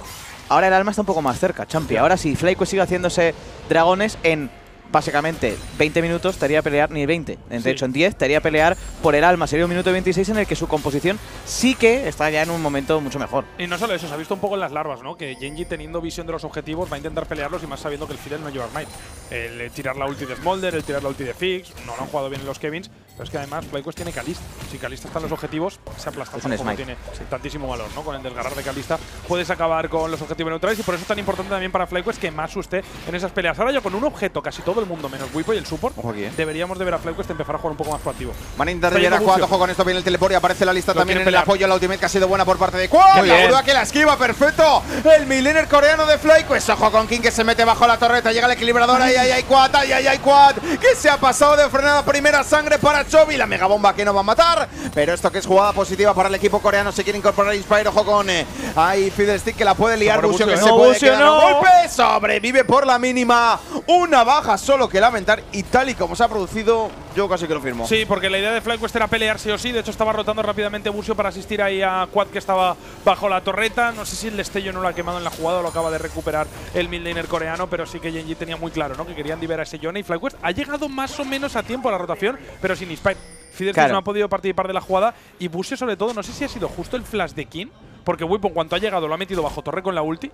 ahora el alma está un poco más cerca, Champi. Ahora si Flyco sigue haciéndose dragones en básicamente 20 minutos te haría pelear, ni 20, de Sí. hecho en 10 te haría pelear por el alma. Sería un minuto 26 en el que su composición sí que está ya en un momento mucho mejor. Y no solo eso, se ha visto un poco en las larvas, ¿no? Que Genji, teniendo visión de los objetivos, va a intentar pelearlos y más sabiendo que el Fidel no lleva Smite. El eh, tirar la ulti de Smolder, el tirar la ulti de Fix, no lo han jugado bien en los Kevins, pero es que además FlyQuest tiene Kalista. Si Kalista está en los objetivos, se aplasta. Es un Tampoco smite. tiene tantísimo valor, ¿no? Con el desgarrar de Kalista puedes acabar con los objetivos neutrales y por eso es tan importante también para FlyQuest que Masu esté en esas peleas. Ahora ya con un objeto, casi todo el mundo, menos Wipo y el support, aquí, ¿eh? deberíamos de ver a FlyQuest empezar a jugar un poco más proactivo. Van a intentar llegar a Busio. ojo con esto, viene el teleport y aparece la lista Lo también en el apoyo. La ultimate que ha sido buena por parte de Quad. La bien. grúa que la esquiva, perfecto. El millennial coreano de FlyQuest. Ojo con King que se mete bajo la torreta. Llega el equilibrador. Ay, ay, ay, Quad. Ay, ay, ay, Quad. Que se ha pasado de frenada primera sangre para Chovy. La megabomba que no va a matar. Pero esto que es jugada positiva para el equipo coreano. Se quiere incorporar Inspire. Ojo con. Eh, ahí Fiddlestick que la puede liar. Busio que Busio, se puede Busio, quedar a no. Sobrevive por la mínima. Una baja solo que lamentar. Y tal y como se ha producido, yo casi que lo firmo. Sí, porque la idea de FlyQuest era pelear sí o sí. De hecho, estaba rotando rápidamente Busio para asistir ahí a Quad que estaba bajo la torreta. No sé si el destello no lo ha quemado en la jugada o lo acaba de recuperar el midlaner coreano, pero sí que Genji tenía muy claro ¿no? que querían liberar a ese Yone. Y FlyQuest ha llegado más o menos a tiempo a la rotación, pero sin Inspire. Fidel Claro. no ha podido participar de la jugada. Y Busio, sobre todo, no sé si ha sido justo el flash de King, porque Wipo, en cuanto ha llegado, lo ha metido bajo torre con la ulti.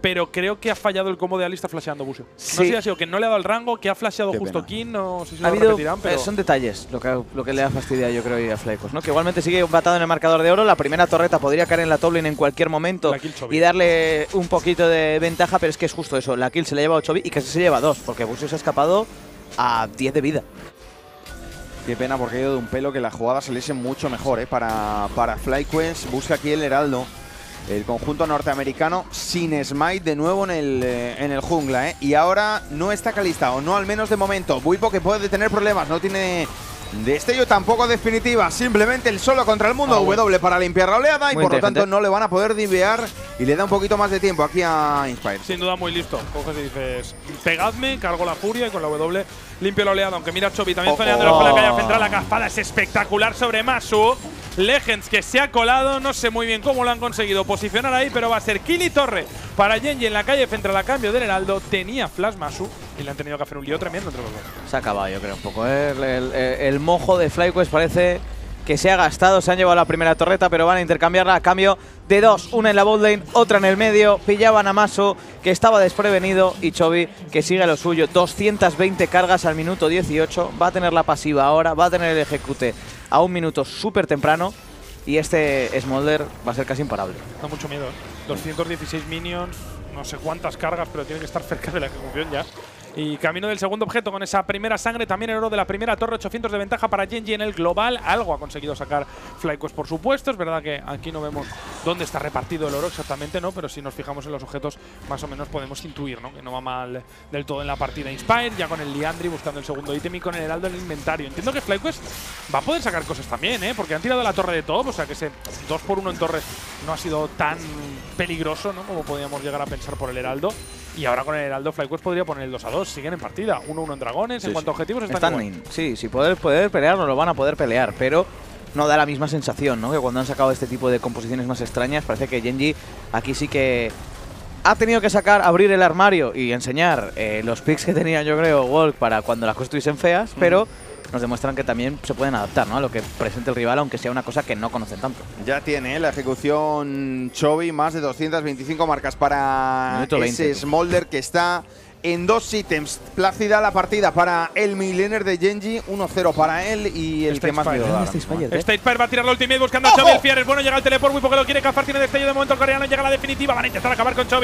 Pero creo que ha fallado el combo de Alista flasheando Busio. No sé si ha sido que no le ha dado el rango, que ha flasheado Qué justo. King, no sé si Ha lo habido, repetirán, pero. eh, son detalles lo que, lo que le ha fastidiado yo creo a Flycos, ¿no? Que igualmente sigue empatado en el marcador de oro. La primera torreta podría caer en la top lane en cualquier momento La y darle un poquito de ventaja, pero es que es justo eso. La kill se le lleva a Chovy y casi se lleva a dos, porque Busio se ha escapado a 10 de vida. Qué pena porque ha ido de un pelo que la jugada saliese mucho mejor ¿eh? para, para FlyQuest. Busca aquí el Heraldo. El conjunto norteamericano sin Smite de nuevo en el, eh, en el jungla. ¿eh? Y ahora no está Calista, o no al menos de momento. Buipo que puede tener problemas, no tiene destello tampoco definitiva. Simplemente el solo contra el mundo. Ah, bueno. W para limpiar la oleada y Muy por lo tanto no le van a poder divear. Y le da un poquito más de tiempo aquí a Inspire. Sin duda muy listo. Coges y dices, pegadme, cargo la furia y con la W limpio la oleada. Aunque mira Chovy también debajo de la calle central. La caspada es espectacular sobre Masu. Legends que se ha colado. No sé muy bien cómo lo han conseguido posicionar ahí, pero va a ser kill y torre para Genji en la calle central a cambio del Heraldo. Tenía Flash Masu y le han tenido que hacer un lío tremendo entre los dos. Se ha acabado, yo creo, un poco. ¿eh? El, el- el mojo de FlyQuest parece que se ha gastado. Se han llevado la primera torreta, pero van a intercambiarla a cambio de dos. Una en la bot lane, otra en el medio. Pillaban a Maso, que estaba desprevenido, y Chovy, que sigue lo suyo. 220 cargas al minuto 18. Va a tener la pasiva ahora, va a tener el ejecute a un minuto súper temprano. Y este Smolder va a ser casi imparable. Da mucho miedo. ¿eh? 216 minions, no sé cuántas cargas, pero tiene que estar cerca de la ejecución ya. Y camino del segundo objeto con esa primera sangre, también el oro de la primera torre, 800 de ventaja para Genji en el global. Algo ha conseguido sacar FlyQuest, por supuesto. Es verdad que aquí no vemos dónde está repartido el oro exactamente, ¿no? Pero si nos fijamos en los objetos, más o menos podemos intuir, ¿no? Que no va mal del todo en la partida Inspire, ya con el Liandry buscando el segundo ítem y con el Heraldo en el inventario. Entiendo que FlyQuest va a poder sacar cosas también, ¿eh? Porque han tirado la torre de top, o sea que ese 2 por 1 en torre no ha sido tan peligroso, ¿no? Como podíamos llegar a pensar por el Heraldo. Y ahora con el Heraldo FlyQuest podría poner el 2 a 2. Siguen en partida. 1-1 en dragones. en Sí, cuanto a sí. objetivos, están, Están igual. Sí, si poder, poder pelear, no lo van a poder pelear, pero no da la misma sensación, ¿no? Que cuando han sacado este tipo de composiciones más extrañas, parece que Genji aquí sí que ha tenido que sacar, abrir el armario y enseñar eh, los picks que tenía, yo creo, Walk para cuando las cosas estuviesen feas, pero nos demuestran que también se pueden adaptar, ¿no? A lo que presente el rival, aunque sea una cosa que no conocen tanto. Ya tiene ¿eh? la ejecución Chovy, más de 225 marcas para Minuto ese 20. Smolder que está en dos ítems. Plácida la partida para el Millener de Genji, 1-0 para él y el Stage que más miedo da. ¿eh? State Fire va a tirar la ultimate buscando a ¡Ojo! Chovy. El Fier es bueno, llega el teleport muy poco lo quiere cazar. Tiene destello de momento el coreano. Llega la definitiva. Van a intentar acabar con kill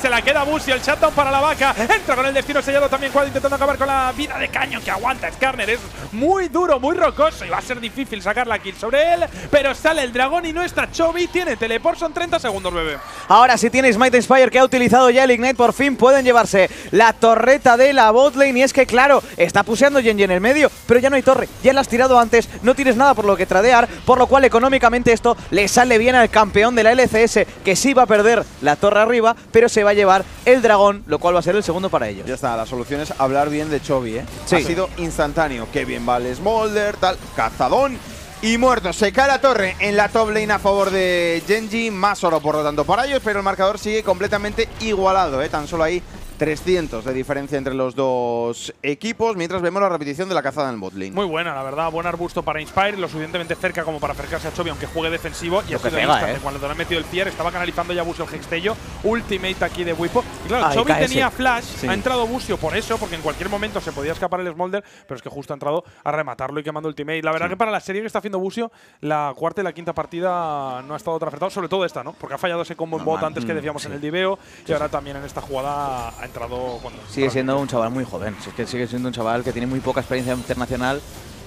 se la queda Busi. El shutdown para la vaca. Entra con el destino sellado también. Cuadro intentando acabar con la vida de caño que aguanta Skarner. Es muy duro, muy rocoso y va a ser difícil sacar la kill sobre él. Pero sale el dragón y no está Chovy. Tiene teleport. Son 30 segundos, bebé. Ahora, si tienes Might Inspire que ha utilizado ya el Ignite, por fin pueden llevarse la torreta de la botlane. Y es que, claro, está puseando Genji en el medio, pero ya no hay torre. Ya la has tirado antes, no tienes nada por lo que tradear. Por lo cual, económicamente, esto le sale bien al campeón de la LCS, que sí va a perder la torre arriba, pero se va a llevar el dragón, lo cual va a ser el segundo para ellos. Ya está, la solución es hablar bien de Chovy, ¿eh? Sí. Ha sido instantáneo. Qué bien vale Smolder, tal, cazadón. Y muerto, se cae la torre en la top lane a favor de Genji, más oro por lo tanto para ellos, pero el marcador sigue completamente igualado, ¿eh? tan solo hay 300 de diferencia entre los dos equipos, mientras vemos la repetición de la cazada en el. Muy buena, la verdad. Buen arbusto para Inspire, lo suficientemente cerca como para acercarse a Chovy, aunque juegue defensivo. Y Lo ha sido pega, eh. Cuando te lo han metido el Fier, estaba canalizando ya Busio el Hextello. Ultimate aquí de Wipo. Y claro, KS. tenía flash, Sí. ha entrado Busio por eso, porque en cualquier momento se podía escapar el Smolder, pero es que justo ha entrado a rematarlo y quemando Ultimate. La verdad que para la serie que está haciendo Busio, la cuarta y la quinta partida no ha estado tan sobre todo esta, ¿no? Porque ha fallado ese combo en bot antes que Mm, decíamos en el diveo, y ahora también en esta jugada ha entrado. Sigue siendo un chaval muy joven, es que sigue siendo un chaval que tiene muy poca experiencia internacional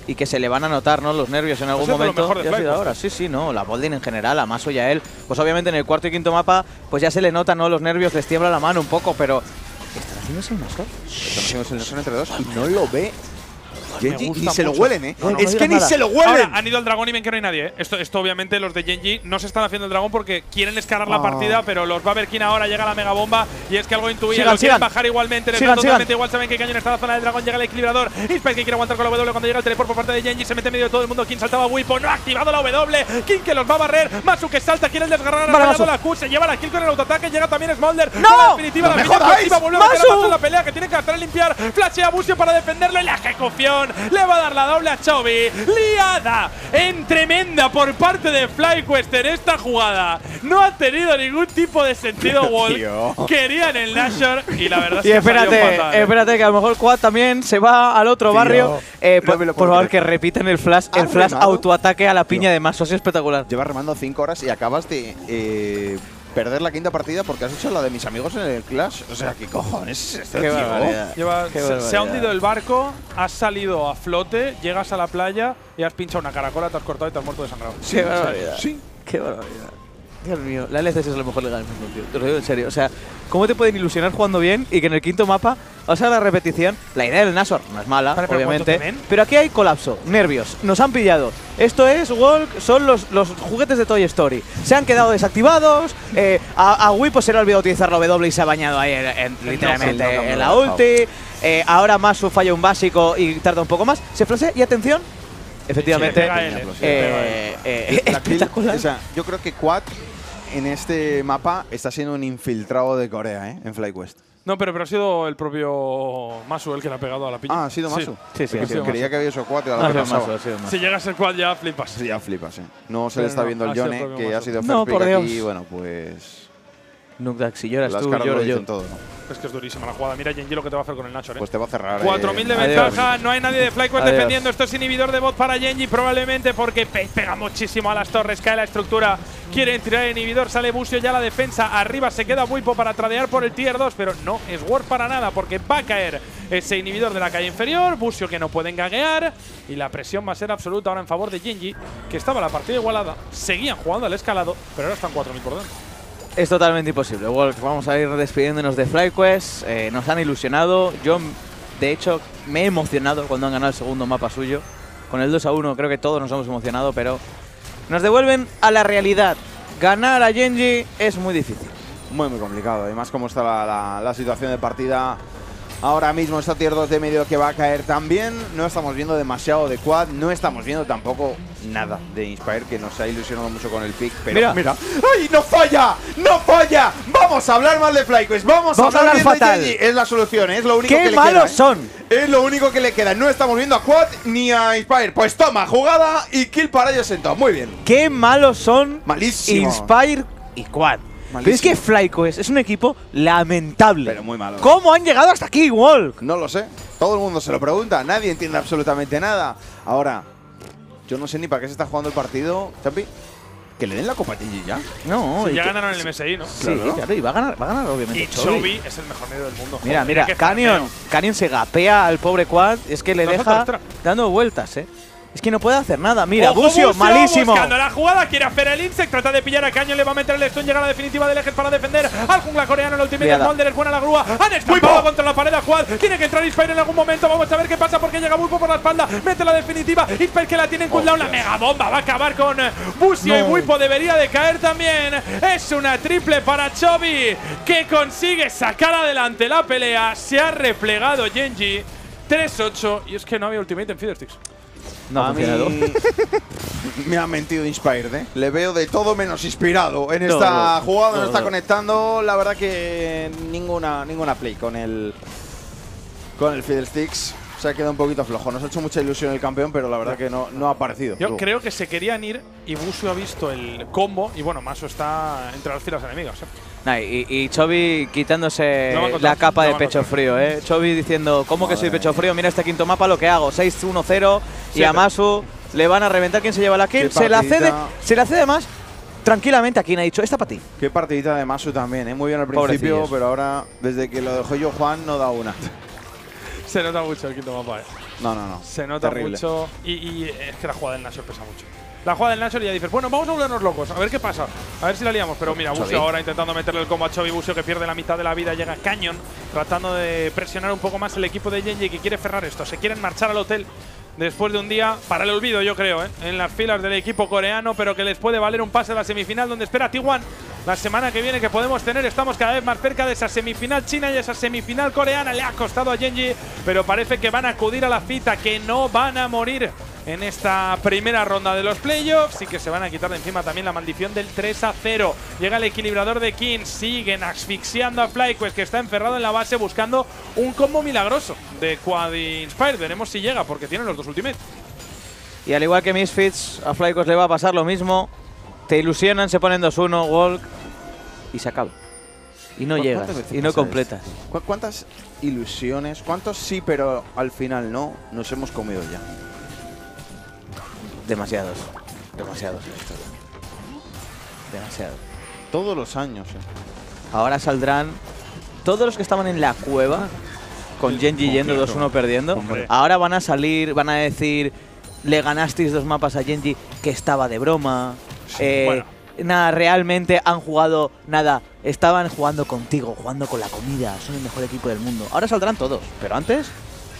y que se le van a notar ¿no? los nervios en algún Eso es de lo momento. mejor de Y ha sido Flyquest. ahora, sí, sí, no, la Bolding en general, a Maso y a él, pues obviamente en el cuarto y quinto mapa, pues ya se le notan ¿no? los nervios, les tiembla la mano un poco, pero ¿están haciéndose el Maso? Están haciendo el entre dos y no lo ve Genji, gusta ni se lo mucho. huelen, ¿eh? No, no me es que ni nada. se lo Ahora huelen. han ido al dragón y ven que no hay nadie. ¿eh? Esto, esto obviamente los de Genji no se están haciendo el dragón porque quieren escalar la Ah. partida, pero los va a ver quién ahora llega la mega bomba y es que algo intuía, Sigan, lo quieren bajar igualmente, les totalmente igual, saben que Cañón está en la zona del dragón, llega el equilibrador, Inspire que quiere aguantar con la W cuando llega el teleport por parte de Genji, se mete en medio de todo el mundo, King saltaba Wipo, no ha activado la W, King que los va a barrer, Masu que salta, quiere el desgarrar, Masu. la Q, se lleva la kill con el autoataque, llega también Smolder, ¡No! con la definitiva, ¡No la vuelve a meter a ¡Masu! Masu en la pelea que tiene que hacer limpiar, flashea a Busio para defenderlo y la ejecución le va a dar la doble a Chovy. Liada en tremenda por parte de FlyQuest en esta jugada. No ha tenido ningún tipo de sentido Wall. Tío. Querían el Nashor y la verdad es Y que espérate, fatal, ¿eh? espérate, que a lo mejor Quad también se va al otro Tío, barrio. Eh, no por, por favor, que creer. repiten el flash, el ¿Has flash remado? autoataque a la piña de Maso, es espectacular. Llevas remando 5 horas y acabas de eh, perder la quinta partida porque has hecho la de mis amigos en el Clash. O sea, ¿qué cojones es Qué tío? barbaridad. Lleva- Qué se, se ha hundido el barco, has salido a flote, llegas a la playa y has pinchado una caracola, te has cortado y te has muerto desangrado. Qué barbaridad. Sí. Qué barbaridad. Dios mío, la LCS es lo mejor legal del mundo, tío. Te lo digo en serio. O sea, ¿cómo te pueden ilusionar jugando bien y que en el quinto mapa, o sea, la repetición, la idea del Nasor no es mala, Vale, obviamente. Pero aquí hay colapso, nervios, nos han pillado. Esto es, Walk, son los, los juguetes de Toy Story. Se han quedado desactivados, eh, a, a Wipo se le ha olvidado utilizar la W y se ha bañado ahí en- en- literalmente no, no, no, en la ulti. Eh, ahora Masu falla un básico y tarda un poco más. Se flashea y atención, efectivamente, eh, eh, eh, La kill- espectacular. o sea, yo creo que Quad en este mapa está siendo un infiltrado de Corea, ¿eh? En FlyQuest. No, pero, pero ha sido el propio Masu el que le ha pegado a la piña. Ah, ha sido Masu. Sí, sí, ha sido Creía que había sido Quad y Ha ahora sido. Masu, ha sido Masu. Si llegas el quad ya flipas. Sí, ya flipas, ¿eh? No se le está no, viendo el propio que ha sido No, first pick aquí. Bueno, pues. Nukdak, si lloras Las tú, lloro yo. todo, ¿no? Es que es durísima la jugada. Mira Genji lo que te va a hacer con el Nashor, ¿eh? Pues te va a cerrar. 4.000 de eh, Adiós. ventaja, no hay nadie de FlyQuest defendiendo. Esto es inhibidor de bot para Genji, probablemente porque pe- pega muchísimo a las torres, cae la estructura. Quieren tirar el inhibidor, sale Busio ya la defensa. Arriba se queda Wipo para tradear por el tier 2, pero no es Ward para nada porque va a caer ese inhibidor de la calle inferior. Busio que no pueden gaguear y la presión va a ser absoluta ahora en favor de Genji, que estaba la partida igualada. Seguían jugando al escalado, pero ahora están 4.000 por dentro. Es totalmente imposible. Walk, vamos a ir despidiéndonos de FlyQuest. Eh, nos han ilusionado. Yo, de hecho, me he emocionado cuando han ganado el segundo mapa suyo. Con el 2 a 1 creo que todos nos hemos emocionado, pero nos devuelven a la realidad. Ganar a Genji es muy difícil. Muy, muy complicado. Además, como está la, situación de partida ahora mismo, esta tier 2 de medio que va a caer también. No estamos viendo demasiado de quad. No estamos viendo tampoco nada de Inspire, que nos ha ilusionado mucho con el pick. Pero Mira. ¡Ay, no falla! ¡No falla! Vamos a hablar mal de FlyQuest. Vamos, Vamos a hablar bien fatal. de. Es la solución, es lo único que ¡Qué le malos queda. ¿eh? son! Es lo único que le queda. No estamos viendo a Quad ni a Inspire. Pues toma, jugada y kill para ellos en top. Muy bien. ¡Qué malos son Malísimo. Inspire y Quad! Pero es que FlyQuest es un equipo lamentable. Pero muy malo. ¿Cómo han llegado hasta aquí, Walk? No lo sé. Todo el mundo se lo pregunta. Nadie entiende absolutamente nada. Ahora, yo no sé ni para qué se está jugando el partido. Champi, que le den la copa a Gigi ya. No, Sí, ya ganaron el MSI, ¿no? Sí, Claro. claro, y va a ganar, va a ganar obviamente Y Chovy. Chovy es el mejor medio del mundo. Mira, Joder, mira, Canyon. Canyon se gapea al pobre Quad, es que le deja otra. dando vueltas, eh. Es que no puede hacer nada. Mira, Ojo, Busio, malísimo. Buscando la jugada, quiere hacer el insect, trata de pillar a Caño, le va a meter el stun, llega a la definitiva del eje para defender al jungla coreano, el ultimate. Smolder es buena la grúa, han estampado contra la pared a Juan, tiene que entrar Inspire en algún momento, vamos a ver qué pasa porque llega Bulpo por la espalda, mete la definitiva, Inspire que la tiene en cooldown, la mega bomba va a acabar con eh, Busio y. Wipo debería de caer también, es una triple para Chovy que consigue sacar adelante la pelea, se ha replegado Genji. 3-8 y es que no había ultimate en Fiddlesticks. No ha a mí me ha mentido Inspired, ¿eh? Le veo de todo menos inspirado en No, esta no, jugada. No, no, está no. conectando. La verdad que ninguna, ninguna play con el con el Fiddlesticks. Se ha quedado un poquito flojo. Nos ha hecho mucha ilusión el campeón, pero la verdad que no, no ha aparecido. Yo creo que se querían ir y Busio ha visto el combo y bueno, Maso está entre las filas enemigas. ¿eh? Nah, y, y Chovy quitándose la capa de pecho frío, ¿eh? Chovy diciendo, ¿cómo que soy pecho frío? Mira este quinto mapa lo que hago. 6-1-0 y a Masu le van a reventar quién se lleva la kill. Se la cede, se la cede más tranquilamente a quien ha dicho, esta para ti. Qué partidita de Masu también, ¿eh? Muy bien al principio, pero ahora, desde que lo dejó yo Juan, no da una. Se nota mucho el quinto mapa, ¿eh? No, no, no. Se nota Terrible. mucho y, y es que la jugada del Nashor pesa mucho. La jugada del Nashor y ya dices, bueno, vamos a volvernos locos, a ver qué pasa, a ver si la liamos. Pero mira, Busio ahora intentando meterle el combo a Chovy, Busio que pierde la mitad de la vida, llega Canyon, tratando de presionar un poco más el equipo de Genji que quiere cerrar esto. Se quieren marchar al hotel después de un día para el olvido, yo creo, ¿eh? en las filas del equipo coreano, pero que les puede valer un pase a la semifinal donde espera T1 la semana que viene que podemos tener. Estamos cada vez más cerca de esa semifinal china y esa semifinal coreana. Le ha costado a Genji, pero parece que van a acudir a la cita, que no van a morir en esta primera ronda de los playoffs y que se van a quitar de encima también la maldición del 3 a 0. Llega el equilibrador de King, siguen asfixiando a FlyQuest que está encerrado en la base buscando un combo milagroso de Quad Inspire. Veremos si llega porque tienen los dos ultimates. Y al igual que Misfits, a Flycos le va a pasar lo mismo. Te ilusionan, se ponen 2-1, Walk y se acaba. Y no ¿Cu- llegas, y no completas. ¿Cuántas ilusiones, cuántos sí, pero al final no, nos hemos comido ya? Demasiados. Demasiados en esto. Demasiado. Todos los años, ¿eh? Ahora saldrán todos los que estaban en la cueva con Genji yendo 2-1 perdiendo. Hombre. Ahora van a salir, van a decir, le ganasteis dos mapas a Genji que estaba de broma. Eh, bueno. Nada, realmente han jugado, nada, estaban jugando contigo, jugando con la comida, son el mejor equipo del mundo. Ahora saldrán todos, pero antes,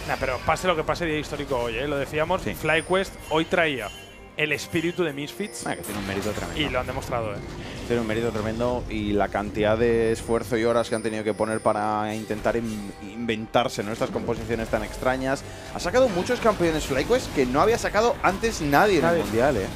Nah, pero pase lo que pase, día histórico hoy, ¿eh? lo decíamos. FlyQuest hoy traía el espíritu de Misfits Ah, que tiene un mérito tremendo. y lo han demostrado. ¿eh? Tiene un mérito tremendo y la cantidad de esfuerzo y horas que han tenido que poner para intentar in- inventarse ¿no? estas composiciones tan extrañas. Ha sacado muchos campeones FlyQuest que no había sacado antes nadie, en el Mundial, ¿eh?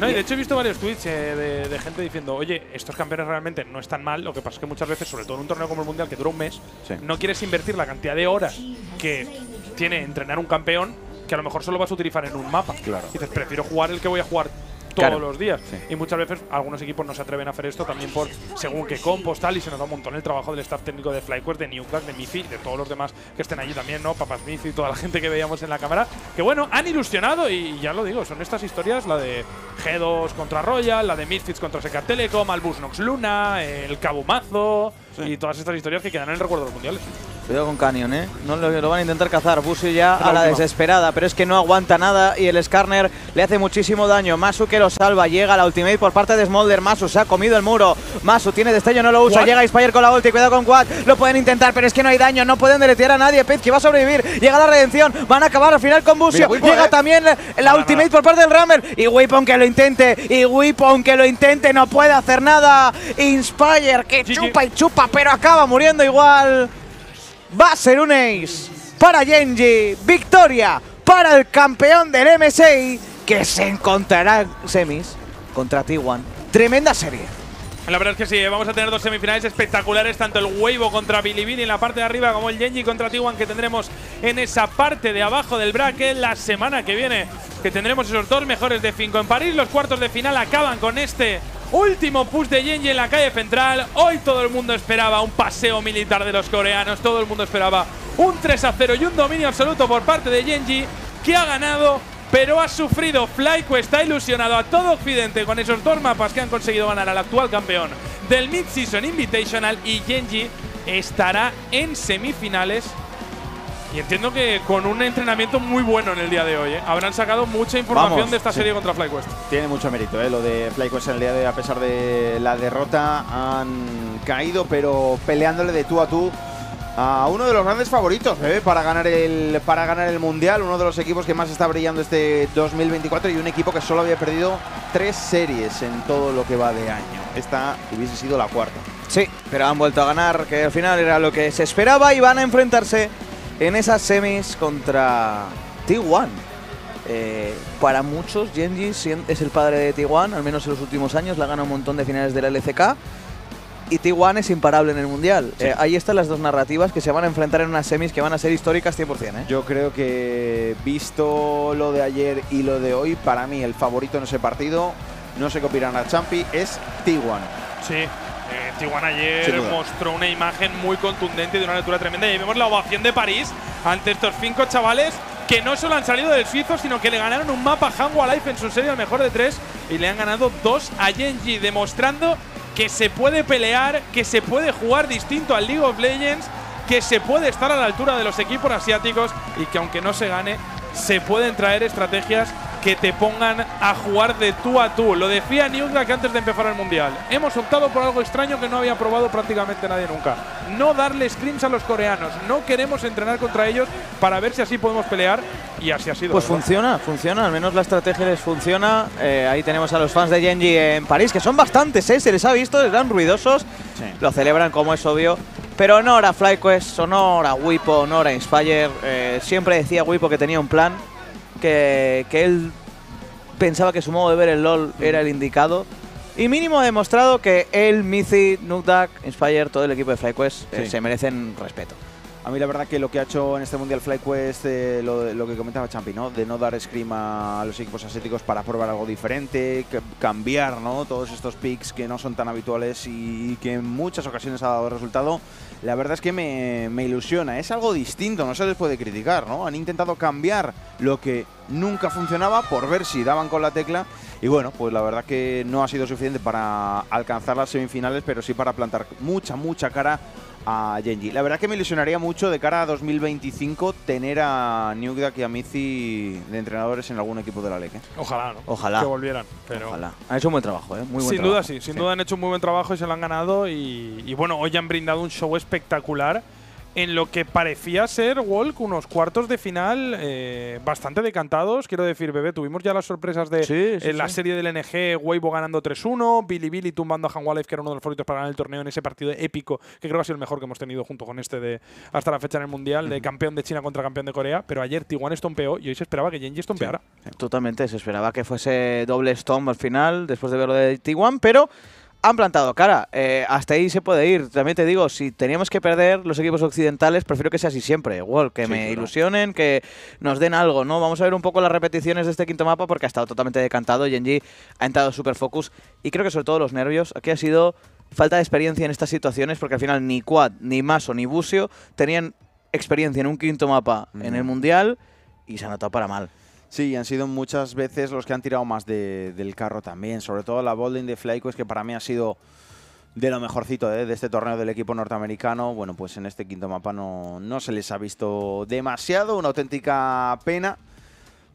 No, y de hecho he visto varios tweets eh, de, de gente diciendo, oye, estos campeones realmente no están mal, lo que pasa es que muchas veces, sobre todo en un torneo como el Mundial que dura un mes, Sí. no quieres invertir la cantidad de horas que tiene entrenar un campeón que a lo mejor solo vas a utilizar en un mapa. Claro. Dices, prefiero jugar el que voy a jugar todos Claro. los días. Sí. Y muchas veces algunos equipos no se atreven a hacer esto también por según qué compos, tal, y se nos da un montón el trabajo del staff técnico de FlyQuest, de Newcrack, de Mifi, de todos los demás que estén allí también, ¿no? Papas Mifi y toda la gente que veíamos en la cámara. Que bueno, han ilusionado y ya lo digo, son estas historias, la de G2 contra Royal, la de Misfits contra Seca Telecom, Albus Nox Luna, el Cabumazo y todas estas historias que quedan en el recuerdo de los mundiales. Cuidado con Canyon, ¿eh? No lo, lo van a intentar cazar. Busio ya a la desesperada, pero es que no aguanta nada y el Skarner le hace muchísimo daño. Masu que lo salva, llega la ultimate por parte de Smolder. Masu se ha comido el muro. Masu tiene destello, no lo usa. Llega Inspire con la ulti, cuidado con Quad. Lo pueden intentar, pero es que no hay daño, no pueden deletear a nadie. Pez que va a sobrevivir. Llega la redención, van a acabar al final con Busio. Mira, llega eh. también la, ultimate por parte del Rammer. Y Whip, aunque lo intente, y Whip, aunque lo intente, no puede hacer nada. Inspire que chupa y chupa, pero acaba muriendo igual. Va a ser un ace para Genji. Victoria para el campeón del MSI que se encontrará en semis contra T1. Tremenda serie. La verdad es que sí, vamos a tener dos semifinales espectaculares, tanto el Weibo contra Bilibili en la parte de arriba como el Genji contra T1 que tendremos en esa parte de abajo del bracket la semana que viene, que tendremos esos dos mejores de 5 en París. Los cuartos de final acaban con este Último push de Genji en la calle central. Hoy todo el mundo esperaba un paseo militar de los coreanos. Todo el mundo esperaba un 3 a 0 y un dominio absoluto por parte de Genji, que ha ganado, pero ha sufrido. FlyQuest ha ilusionado a todo Occidente con esos dos mapas que han conseguido ganar al actual campeón del Mid-Season Invitational. Y Genji estará en semifinales y entiendo que con un entrenamiento muy bueno en el día de hoy. ¿eh? Habrán sacado mucha información Vamos, de esta sí. serie contra FlyQuest. Tiene mucho mérito, ¿eh? lo de FlyQuest en el día de hoy, a pesar de la derrota, han caído, pero peleándole de tú a tú a uno de los grandes favoritos ¿eh? para, ganar el, para ganar el Mundial, uno de los equipos que más está brillando este 2024 y un equipo que solo había perdido tres series en todo lo que va de año. Esta hubiese sido la cuarta. Sí, pero han vuelto a ganar, que al final era lo que se esperaba y van a enfrentarse en esas semis contra T1. Eh, para muchos, Genji es el padre de T1, al menos en los últimos años, le ha ganado un montón de finales del LCK. Y T1 es imparable en el Mundial. Eh, ahí están las dos narrativas que se van a enfrentar en unas semis que van a ser históricas 100%. ¿eh? Yo creo que visto lo de ayer y lo de hoy, para mí el favorito en ese partido, no sé qué opinarán a Champi, es T1. Sí. Tijuana ayer mostró una imagen muy contundente de una altura tremenda. Y ahí vemos la ovación de París ante estos cinco chavales que no solo han salido del suizo, sino que le ganaron un mapa Hanwha Life en su serie al mejor de tres y le han ganado dos a Genji, demostrando que se puede pelear, que se puede jugar distinto al League of Legends, que se puede estar a la altura de los equipos asiáticos y que aunque no se gane, se pueden traer estrategias que te pongan a jugar de tú a tú. Lo decía que antes de empezar el Mundial. Hemos optado por algo extraño que no había probado prácticamente nadie nunca. No darle scrims a los coreanos. No queremos entrenar contra ellos para ver si así podemos pelear. Y así ha sido. Pues verdad. funciona, funciona, al menos la estrategia les funciona. Eh, ahí tenemos a los fans de Genji en París, que son bastantes, ¿eh? se les ha visto, eran ruidosos, Sí. lo celebran como es obvio. Pero honor a FlyQuest, honor a Wipo, honor a Inspire. Eh, siempre decía Wipo que tenía un plan, que, que él pensaba que su modo de ver el LOL era el indicado. Y mínimo ha demostrado que él, Mizi, Nukdak, Inspire, todo el equipo de FlyQuest eh, Sí. se merecen respeto. A mí la verdad que lo que ha hecho en este Mundial FlyQuest, eh, lo, que comentaba Champi, ¿no? De no dar scrim a los equipos asiáticos para probar algo diferente, cambiar, ¿no? Todos estos picks que no son tan habituales y que en muchas ocasiones ha dado resultado. La verdad es que me, me ilusiona, es algo distinto, no se les puede criticar, ¿no? Han intentado cambiar lo que nunca funcionaba por ver si daban con la tecla y bueno, pues la verdad que no ha sido suficiente para alcanzar las semifinales, pero sí para plantar mucha, mucha cara a Genji. La verdad que me ilusionaría mucho de cara a 2025 tener a Newgdak y a Mizi de entrenadores en algún equipo de la Liga. ¿eh? Ojalá, ¿no? Ojalá. Que volvieran. Pero Ojalá. Han hecho un buen trabajo, ¿eh? Muy buen sin trabajo. duda sí, sin duda han hecho un muy buen trabajo y se lo han ganado. Y, y bueno, hoy han brindado un show espectacular en lo que parecía ser Walk unos cuartos de final eh, bastante decantados. Quiero decir, bebé, tuvimos ya las sorpresas de Sí, sí, en la sí. serie del NG, Weibo ganando 3-1, Billy Billy tumbando a Han Life, que era uno de los favoritos para ganar el torneo en ese partido épico, que creo que ha sido el mejor que hemos tenido junto con este de hasta la fecha en el Mundial, de campeón de China contra campeón de Corea. Pero ayer Tijuana estompeó y hoy se esperaba que Genji estompeara. Totalmente, se esperaba que fuese doble stomp al final, después de ver lo de T1, pero han plantado cara. Eh, hasta ahí se puede ir. También te digo, si teníamos que perder los equipos occidentales, prefiero que sea así siempre. Igual, que Sí, me claro. ilusionen, que nos den algo, ¿no? Vamos a ver un poco las repeticiones de este quinto mapa porque ha estado totalmente decantado. Genji ha entrado super focus y creo que sobre todo los nervios. Aquí ha sido falta de experiencia en estas situaciones porque al final ni Quad, ni Maso, ni Busio tenían experiencia en un quinto mapa en el Mm. Mundial y se ha notado para mal. Sí, han sido muchas veces los que han tirado más de- del carro también. Sobre todo la bowling de FlyQuest, que para mí ha sido de lo mejorcito ¿eh? de este torneo del equipo norteamericano. Bueno, pues en este quinto mapa no, no se les ha visto demasiado, una auténtica pena.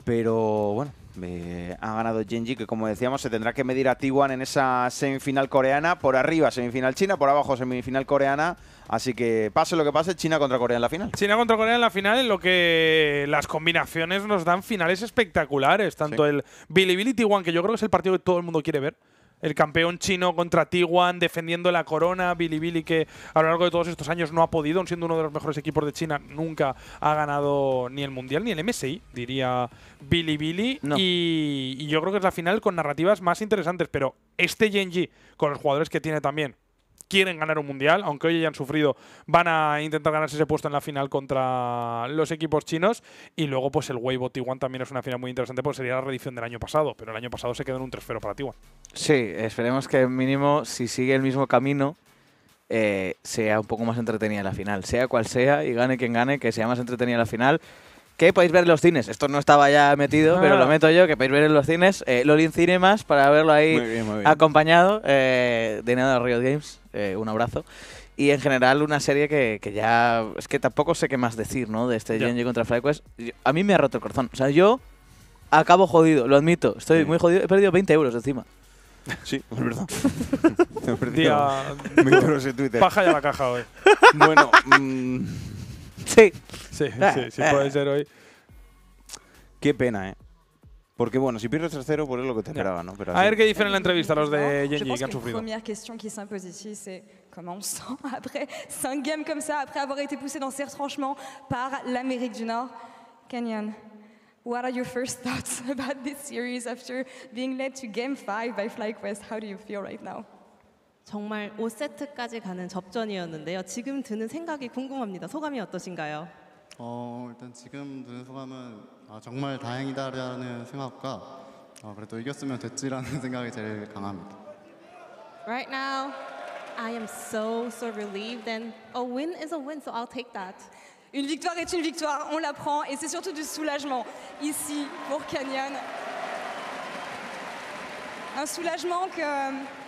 Pero bueno, eh, ha ganado Genji, que como decíamos, se tendrá que medir a T1 en esa semifinal coreana. Por arriba, semifinal China, por abajo, semifinal coreana. Así que pase lo que pase, China contra Corea en la final. China contra Corea en la final, en lo que las combinaciones nos dan finales espectaculares. Tanto Sí. el Billy T1, que yo creo que es el partido que todo el mundo quiere ver. El campeón chino contra T1 defendiendo la corona. Billy Billy, que a lo largo de todos estos años no ha podido, aun siendo uno de los mejores equipos de China, nunca ha ganado ni el Mundial ni el MSI, diría Billy Billy. No. Y, y yo creo que es la final con narrativas más interesantes. Pero este Genji, con los jugadores que tiene también, quieren ganar un mundial, aunque hoy hayan sufrido, van a intentar ganarse ese puesto en la final contra los equipos chinos. Y luego, pues el Weibo T1 también es una final muy interesante, porque sería la reedición del año pasado, pero el año pasado se quedó en un 3-0 para T1. Sí, esperemos que mínimo, si sigue el mismo camino, eh, sea un poco más entretenida la final. Sea cual sea y gane quien gane, que sea más entretenida la final. Que podéis ver en los cines. Esto no estaba ya metido, pero lo meto yo, que podéis ver en los cines. Eh, Lolin Cinemas, para verlo ahí Muy bien, muy bien. acompañado. Eh, de nada, Riot Games. eh, un abrazo. Y en general una serie que, que ya... Es que tampoco sé qué más decir, ¿no? De este. Genji contra FlyQuest. A mí me ha roto el corazón. O sea, yo acabo jodido, lo admito. Estoy Sí. muy jodido. He perdido 20 euros encima. Sí, es verdad. Me he perdido Día 20 euros en Twitter. paja ya la caja hoy. Bueno, mm, Sí. Sí, Ah, sí, sí, ah. puede ser hoy. qué pena, ¿eh? Porque bueno, si pierdes 3-0, pues es lo que te esperaba, ¿no? Pero A ver qué dicen en la entrevista los de Genji que han que la sufrido. première question qui s'impose ici, c'est comment on se sent après 5 games comme ça, après avoir été poussé dans ces retranchements par l'Amérique du Nord. Canyon, what are your first thoughts about this series after being led to game 5 by FlyQuest? How do you feel right now? 정말 5세트까지 가는 접전이었는데요. 지금 드는 생각이 궁금합니다. 소감이 어떠신가요? 어, 일단 지금 드는 소감은 아, 정말 다행이다라는 생각과 어, 그래도 이겼으면 됐지라는 생각이 제일 강합니다. Right now, I am so so relieved and a win is a win, so I'll take that. Une victoire est une victoire, on la prend et c'est surtout du soulagement ici pour Canyon. Un soulagement que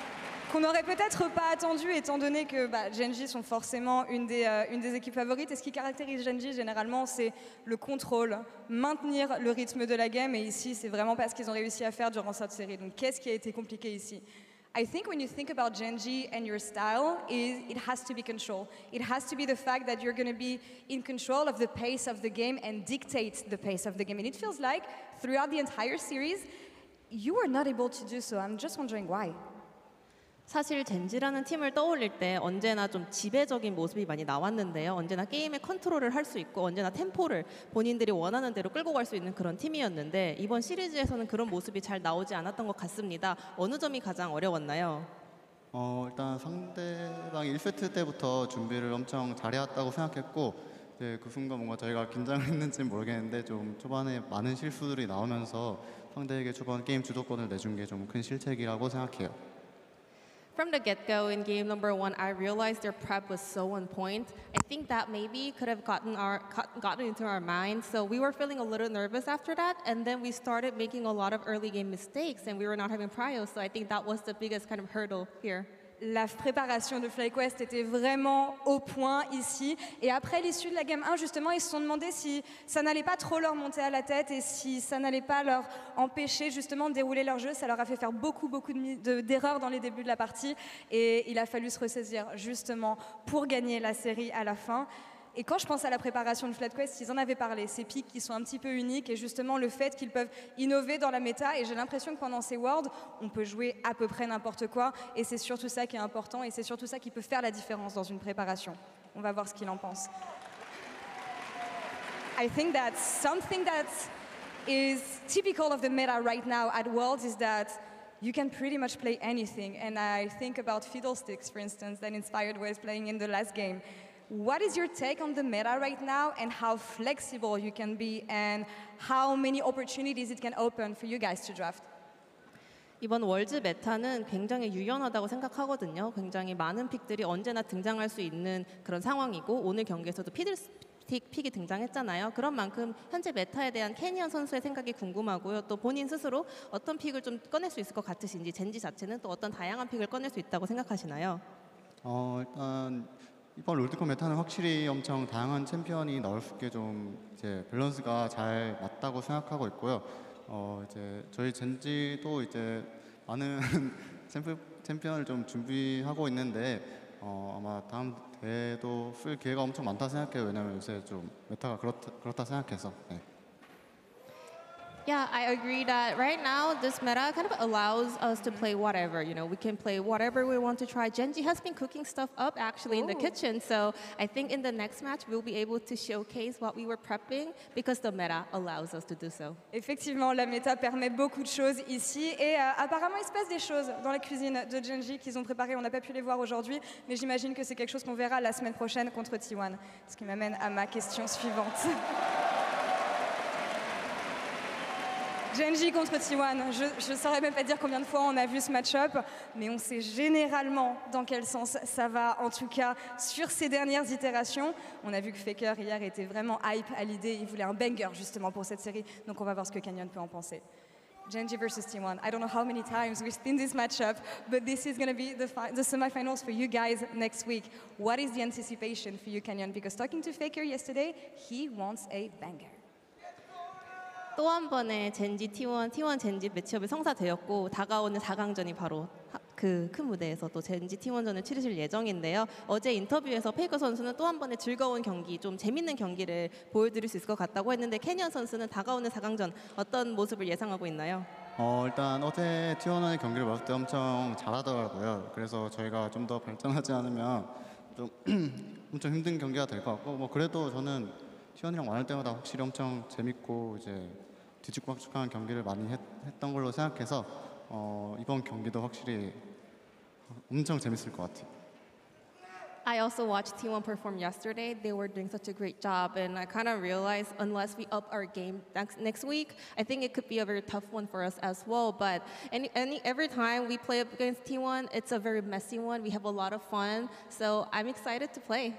qu'on n'aurait peut-être pas attendu étant donné que bah, Genji sont forcément une des, euh, une des équipes favorites et ce qui caractérise Genji généralement c'est le contrôle, maintenir le rythme de la game et ici c'est vraiment pas ce qu'ils ont réussi à faire durant cette série. Donc qu'est-ce qui a été compliqué ici? I think when you think about Genji and your style, is it has to be control. It has to be the fact that you're going to be in control of the pace of the game and dictate the pace of the game. And it feels like throughout the entire series, you were not able to do so. I'm just wondering why. 사실 젠지라는 팀을 떠올릴 때 언제나 좀 지배적인 모습이 많이 나왔는데요. 언제나 게임의 컨트롤을 할 수 있고 언제나 템포를 본인들이 원하는 대로 끌고 갈 수 있는 그런 팀이었는데 이번 시리즈에서는 그런 모습이 잘 나오지 않았던 것 같습니다. 어느 점이 가장 어려웠나요? 어, 일단 상대방이 1세트 때부터 준비를 엄청 잘해왔다고 생각했고 이제 그 순간 뭔가 저희가 긴장을 했는지는 모르겠는데 좀 초반에 많은 실수들이 나오면서 상대에게 초반 게임 주도권을 내준 게 좀 큰 실책이라고 생각해요. From the get-go in game number one, I realized their prep was so on point. I think that maybe could have gotten our gotten into our minds. So we were feeling a little nervous after that, and then we started making a lot of early game mistakes, and we were not having prio. So I think that was the biggest kind of hurdle here. La préparation de FlyQuest était vraiment au point ici. Et après l'issue de la game 1, justement, ils se sont demandé si ça n'allait pas trop leur monter à la tête et si ça n'allait pas leur empêcher justement de dérouler leur jeu. Ça leur a fait faire beaucoup, beaucoup d'erreurs dans les débuts de la partie. Et il a fallu se ressaisir justement pour gagner la série à la fin. Et quand je pense à la préparation de FlatQuest, ils en avaient parlé, ces pics qui sont un petit peu uniques et justement le fait qu'ils peuvent innover dans la méta. Et j'ai l'impression que pendant ces Worlds, on peut jouer à peu près n'importe quoi. Et c'est surtout ça qui est important et c'est surtout ça qui peut faire la différence dans une préparation. On va voir ce qu'il en pense. I think that something that is typical of the meta right now at Worlds is that you can pretty much play anything. And I think about Fiddlesticks, for instance, that inspired was playing in the last game. What is your take on the meta right now and how flexible you can be and how many opportunities it can open for you guys to draft? 이번 월즈 메타는 굉장히 유연하다고 생각하거든요. 굉장히 많은 픽들이 언제나 등장할 수 있는 그런 상황이고 오늘 경기에서도 피들스틱 픽이 등장했잖아요. 그런 만큼 현재 메타에 대한 캐니언 선수의 생각이 궁금하고요. 또 본인 스스로 어떤 픽을 좀 꺼낼 수 있을 것 같으신지 젠지 자체는 또 어떤 다양한 픽을 꺼낼 수 있다고 생각하시나요? 어, 일단 이번 롤드컵 메타는 확실히 엄청 다양한 챔피언이 나올 수 있게 좀 이제 밸런스가 잘 맞다고 생각하고 있고요. 어, 이제 저희 젠지도 이제 많은 챔피언을 좀 준비하고 있는데 어, 아마 다음 대회도 쓸 기회가 엄청 많다 생각해요. 왜냐면 요새 좀 메타가 그렇다, 그렇다 생각해서. 네. Yeah, I agree that right now this meta kind of allows us to play whatever. You know, we can play whatever we want to try. Genji has been cooking stuff up actually in the Ooh. kitchen, so I think in the next match we'll be able to showcase what we were prepping because the meta allows us to do so. Effectivement, la méta permet beaucoup de choses ici et euh, apparemment il se passe des choses dans la cuisine de Genji qu'ils ont préparées. On n'a pas pu les voir aujourd'hui, mais j'imagine que c'est quelque chose qu'on verra la semaine prochaine contre T1. Ce qui m'amène à ma question suivante. Genji contre T1, je ne saurais même pas dire combien de fois on a vu ce match-up, mais on sait généralement dans quel sens ça va. En tout cas, sur ces dernières itérations, on a vu que Faker hier était vraiment hype à l'idée, il voulait un banger justement pour cette série, donc on va voir ce que Canyon peut en penser. Genji versus T1. I don't know how many times we've seen this matchup, but this is going to be the, the semifinals for you guys next week. What is the anticipation for you, Canyon? Because talking to Faker yesterday, he wants a banger. 또 한 번의 젠지 T1, T1 젠지 매치업이 성사되었고 다가오는 4강전이 바로 그 큰 무대에서 또 젠지 T1전을 치르실 예정인데요. 어제 인터뷰에서 페이커 선수는 또 한 번의 즐거운 경기, 좀 재밌는 경기를 보여드릴 수 있을 것 같다고 했는데 캐니언 선수는 다가오는 4강전 어떤 모습을 예상하고 있나요? 어, 일단 어제 T1의 경기를 봤을 때 엄청 잘하더라고요. 그래서 저희가 좀 더 발전하지 않으면 좀 엄청 힘든 경기가 될 것 같고 뭐 그래도 저는 T1이랑玩을 때마다 확실히 엄청 재밌고 이제 뒤죽박죽한 경기를 많이 했, 했던 걸로 생각해서 어, 이번 경기도 확실히 엄청 재밌을 것 같아요. I also watched T1 perform yesterday. They were doing such a great job, and I kind of realized unless we up our game next, next week, I think it could be a very tough one for us as well. But any, any, every time we play up against T1, it's a very messy one. We have a lot of fun, so I'm excited to play.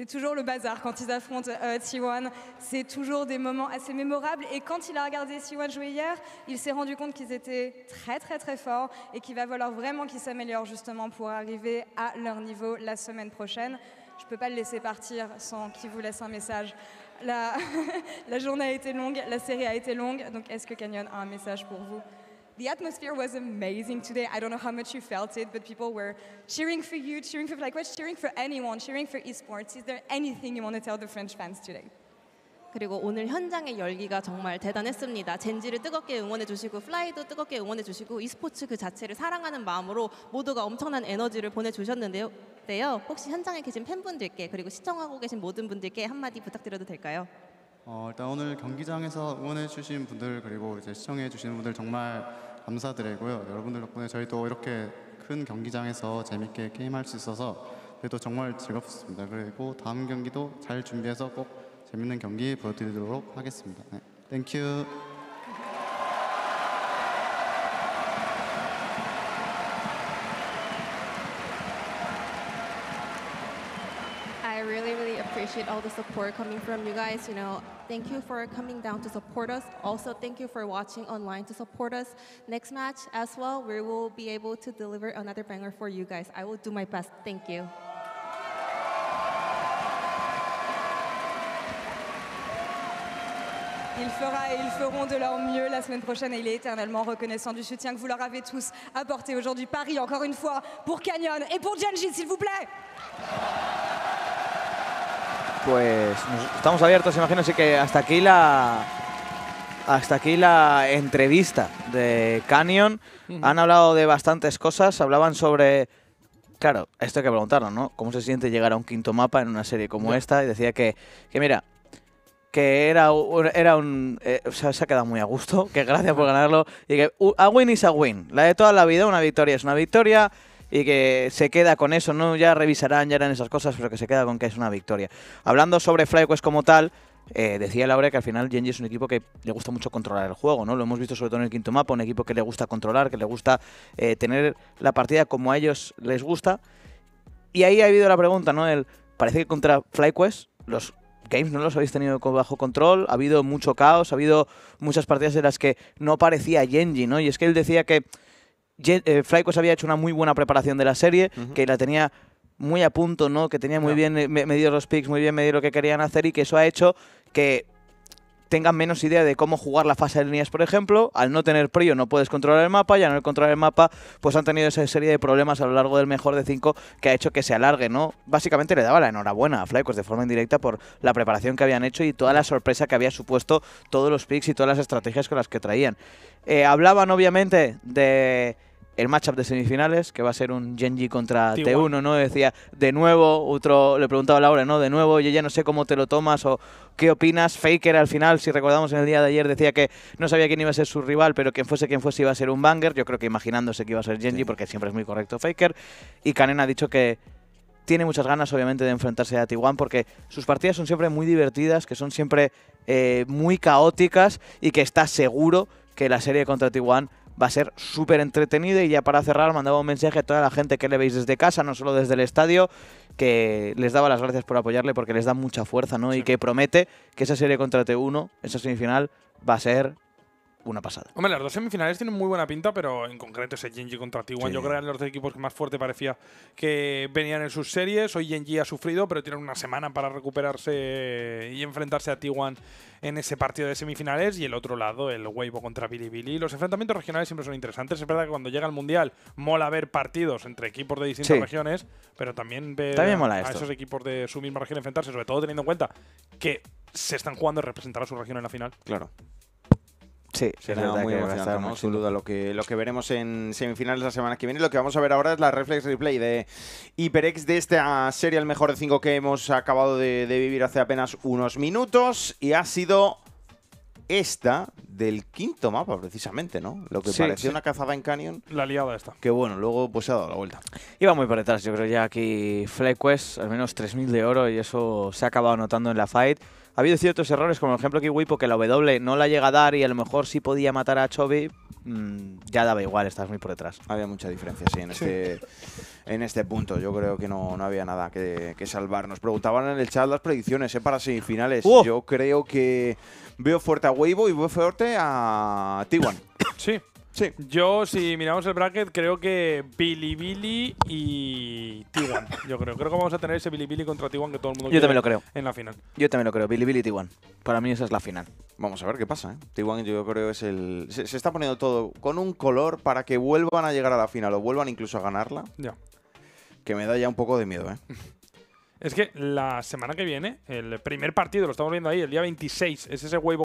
C'est toujours le bazar quand ils affrontent euh, T1. C'est toujours des moments assez mémorables. Et quand il a regardé T1 jouer hier, il s'est rendu compte qu'ils étaient très très très forts et qu'il va falloir vraiment qu'ils s'améliorent justement pour arriver à leur niveau la semaine prochaine. Je ne peux pas le laisser partir sans qu'il vous laisse un message. La, la journée a été longue, la série a été longue. Donc est-ce que Canyon a un message pour vous? The atmosphere was amazing today. I don't know how much you felt it, but people were cheering for you, cheering for FlyQuest, cheering for anyone, cheering for esports. Is there anything you want to tell the French fans today? 그리고 오늘 현장의 열기가 정말 대단했습니다. 젠지를 뜨겁게 응원해 주시고 플라이도 뜨겁게 응원해 주시고 e스포츠 그 자체를 사랑하는 마음으로 모두가 엄청난 에너지를 보내 주셨는데요. 혹시 현장에 계신 팬분들께 그리고 시청하고 계신 모든 분들께 한마디 부탁드려도 될까요? 어, 일단 오늘 경기장에서 응원해 주신 분들 그리고 이제 시청해 주시는 분들 정말 감사드리고요. 여러분들 덕분에 저희도 이렇게 큰 경기장에서 재밌게 게임할 수 있어서 저희도 정말 즐겁습니다. 그리고 다음 경기도 잘 준비해서 꼭 재밌는 경기 보여드리도록 하겠습니다. 네. 땡큐. All the support coming from you guys. You know, thank you for coming down to support us. Also, thank you for watching online to support us. Next match as well, we will be able to deliver another banger for you guys. I will do my best. Thank you. Il fera et ils feront de leur mieux la semaine prochaine et il est éternellement reconnaissant du soutien que vous leur avez tous apporté aujourd'hui. Paris, encore une fois, pour Canyon et pour Genji, s'il vous plaît. Pues estamos abiertos, imagino, así que hasta aquí la hasta aquí la entrevista de Canyon. Han hablado de bastantes cosas, hablaban sobre claro, esto hay que preguntarlo, ¿no? ¿Cómo se siente llegar a un quinto mapa en una serie como esta? Y decía que, que mira, que era, un- era un. eh, o sea, se ha quedado muy a gusto, que gracias por ganarlo. Y que a win is a win. La de toda la vida, una victoria es una victoria. Y que se queda con eso, ¿no? Ya revisarán, ya harán esas cosas, pero que se queda con que es una victoria. Hablando sobre FlyQuest como tal, eh, decía Laura que al final Genji es un equipo que le gusta mucho controlar el juego, ¿no? Lo hemos visto sobre todo en el quinto mapa, un equipo que le gusta controlar, que le gusta eh, tener la partida como a ellos les gusta. Y ahí ha habido la pregunta, ¿no? El, parece que contra FlyQuest los games no los habéis tenido bajo control, ha habido mucho caos, ha habido muchas partidas en las que no parecía Genji, ¿no? Y es que él decía que eh, FlyQuest había hecho una muy buena preparación de la serie, que la tenía muy a punto, ¿no? Que tenía muy bien eh, me- medido los picks, muy bien medido lo que querían hacer y que eso ha hecho que tengan menos idea de cómo jugar la fase de líneas, por ejemplo. Al no tener Prio no puedes controlar el mapa y al no controlar el mapa pues han tenido esa serie de problemas a lo largo del mejor de 5 que ha hecho que se alargue, ¿no? Básicamente le daba la enhorabuena a FlyQuest de forma indirecta por la preparación que habían hecho y toda la sorpresa que había supuesto todos los picks y todas las estrategias con las que traían. Eh, hablaban obviamente de el matchup de semifinales, que va a ser un Genji contra T1. T1, ¿no? Decía, de nuevo, otro, le preguntaba a Laura, ¿no? De nuevo, yo ya no sé cómo te lo tomas o qué opinas. Faker al final, si recordamos en el día de ayer, decía que no sabía quién iba a ser su rival, pero quien fuese quien fuese iba a ser un banger. Yo creo que imaginándose que iba a ser Genji, porque siempre es muy correcto Faker. Y Kanen ha dicho que tiene muchas ganas, obviamente, de enfrentarse a T1 porque sus partidas son siempre muy divertidas, que son siempre eh, muy caóticas y que está seguro que la serie contra T1 va a ser súper entretenida. Y ya para cerrar, mandaba un mensaje a toda la gente que le veis desde casa, no solo desde el estadio, que les daba las gracias por apoyarle porque les da mucha fuerza, ¿no? Y que promete que esa serie contra T1, esa semifinal, va a ser una pasada. Hombre, las dos semifinales tienen muy buena pinta, pero en concreto ese Genji contra T1 Sí. yo creo que eran los dos equipos que más fuerte parecía que venían en sus series. Hoy Genji ha sufrido, pero tienen una semana para recuperarse y enfrentarse a T1 en ese partido de semifinales. Y el otro lado, el Weibo contra Bilibili. Los enfrentamientos regionales siempre son interesantes. Es verdad que cuando llega el Mundial mola ver partidos entre equipos de distintas Sí. regiones, pero también ver También mola a esto. esos equipos de su misma región enfrentarse, sobre todo teniendo en cuenta que se están jugando a representar a su región en la final. Claro. Sí, Será muy emocionante, ¿no? Sin duda, lo que, lo que veremos en semifinales la semana que viene. Lo que vamos a ver ahora es la reflex replay de HyperX de esta serie, el mejor de cinco que hemos acabado de, de vivir hace apenas unos minutos. Y ha sido esta del quinto mapa, precisamente, ¿no? Lo que Sí, parecía sí. una cazada en Canyon. La liada esta. Que bueno, luego pues se ha dado la vuelta. Iba muy por detrás, yo creo ya aquí FlyQuest, al menos 3.000 de oro y eso se ha acabado notando en la fight. Ha habido ciertos errores, como por ejemplo que Wipo, que la W no la llega a dar y a lo mejor sí podía matar a Chovy, mm, ya daba igual, estás muy por detrás. Había mucha diferencia, sí, en, Este, en este punto. Yo creo que no, no había nada que, que salvar. Nos preguntaban en el chat las predicciones ¿eh? para semifinales. ¡Oh! Yo creo que veo fuerte a Weibo y veo fuerte a T1. Sí. Sí. Yo, si miramos el bracket, creo que Bilibili y T1. Yo creo. Creo que vamos a tener ese Bilibili contra T1 que todo el mundo Yo quiere también lo creo. en la final. Yo también lo creo, Billy One. Para mí esa es la final. Vamos a ver qué pasa. ¿eh? T1 yo creo es el... Se, se está poniendo todo con un color para que vuelvan a llegar a la final o vuelvan incluso a ganarla, Ya. que me da ya un poco de miedo. ¿eh? Es que la semana que viene, el primer partido, lo estamos viendo ahí, el día 26, es ese Weibo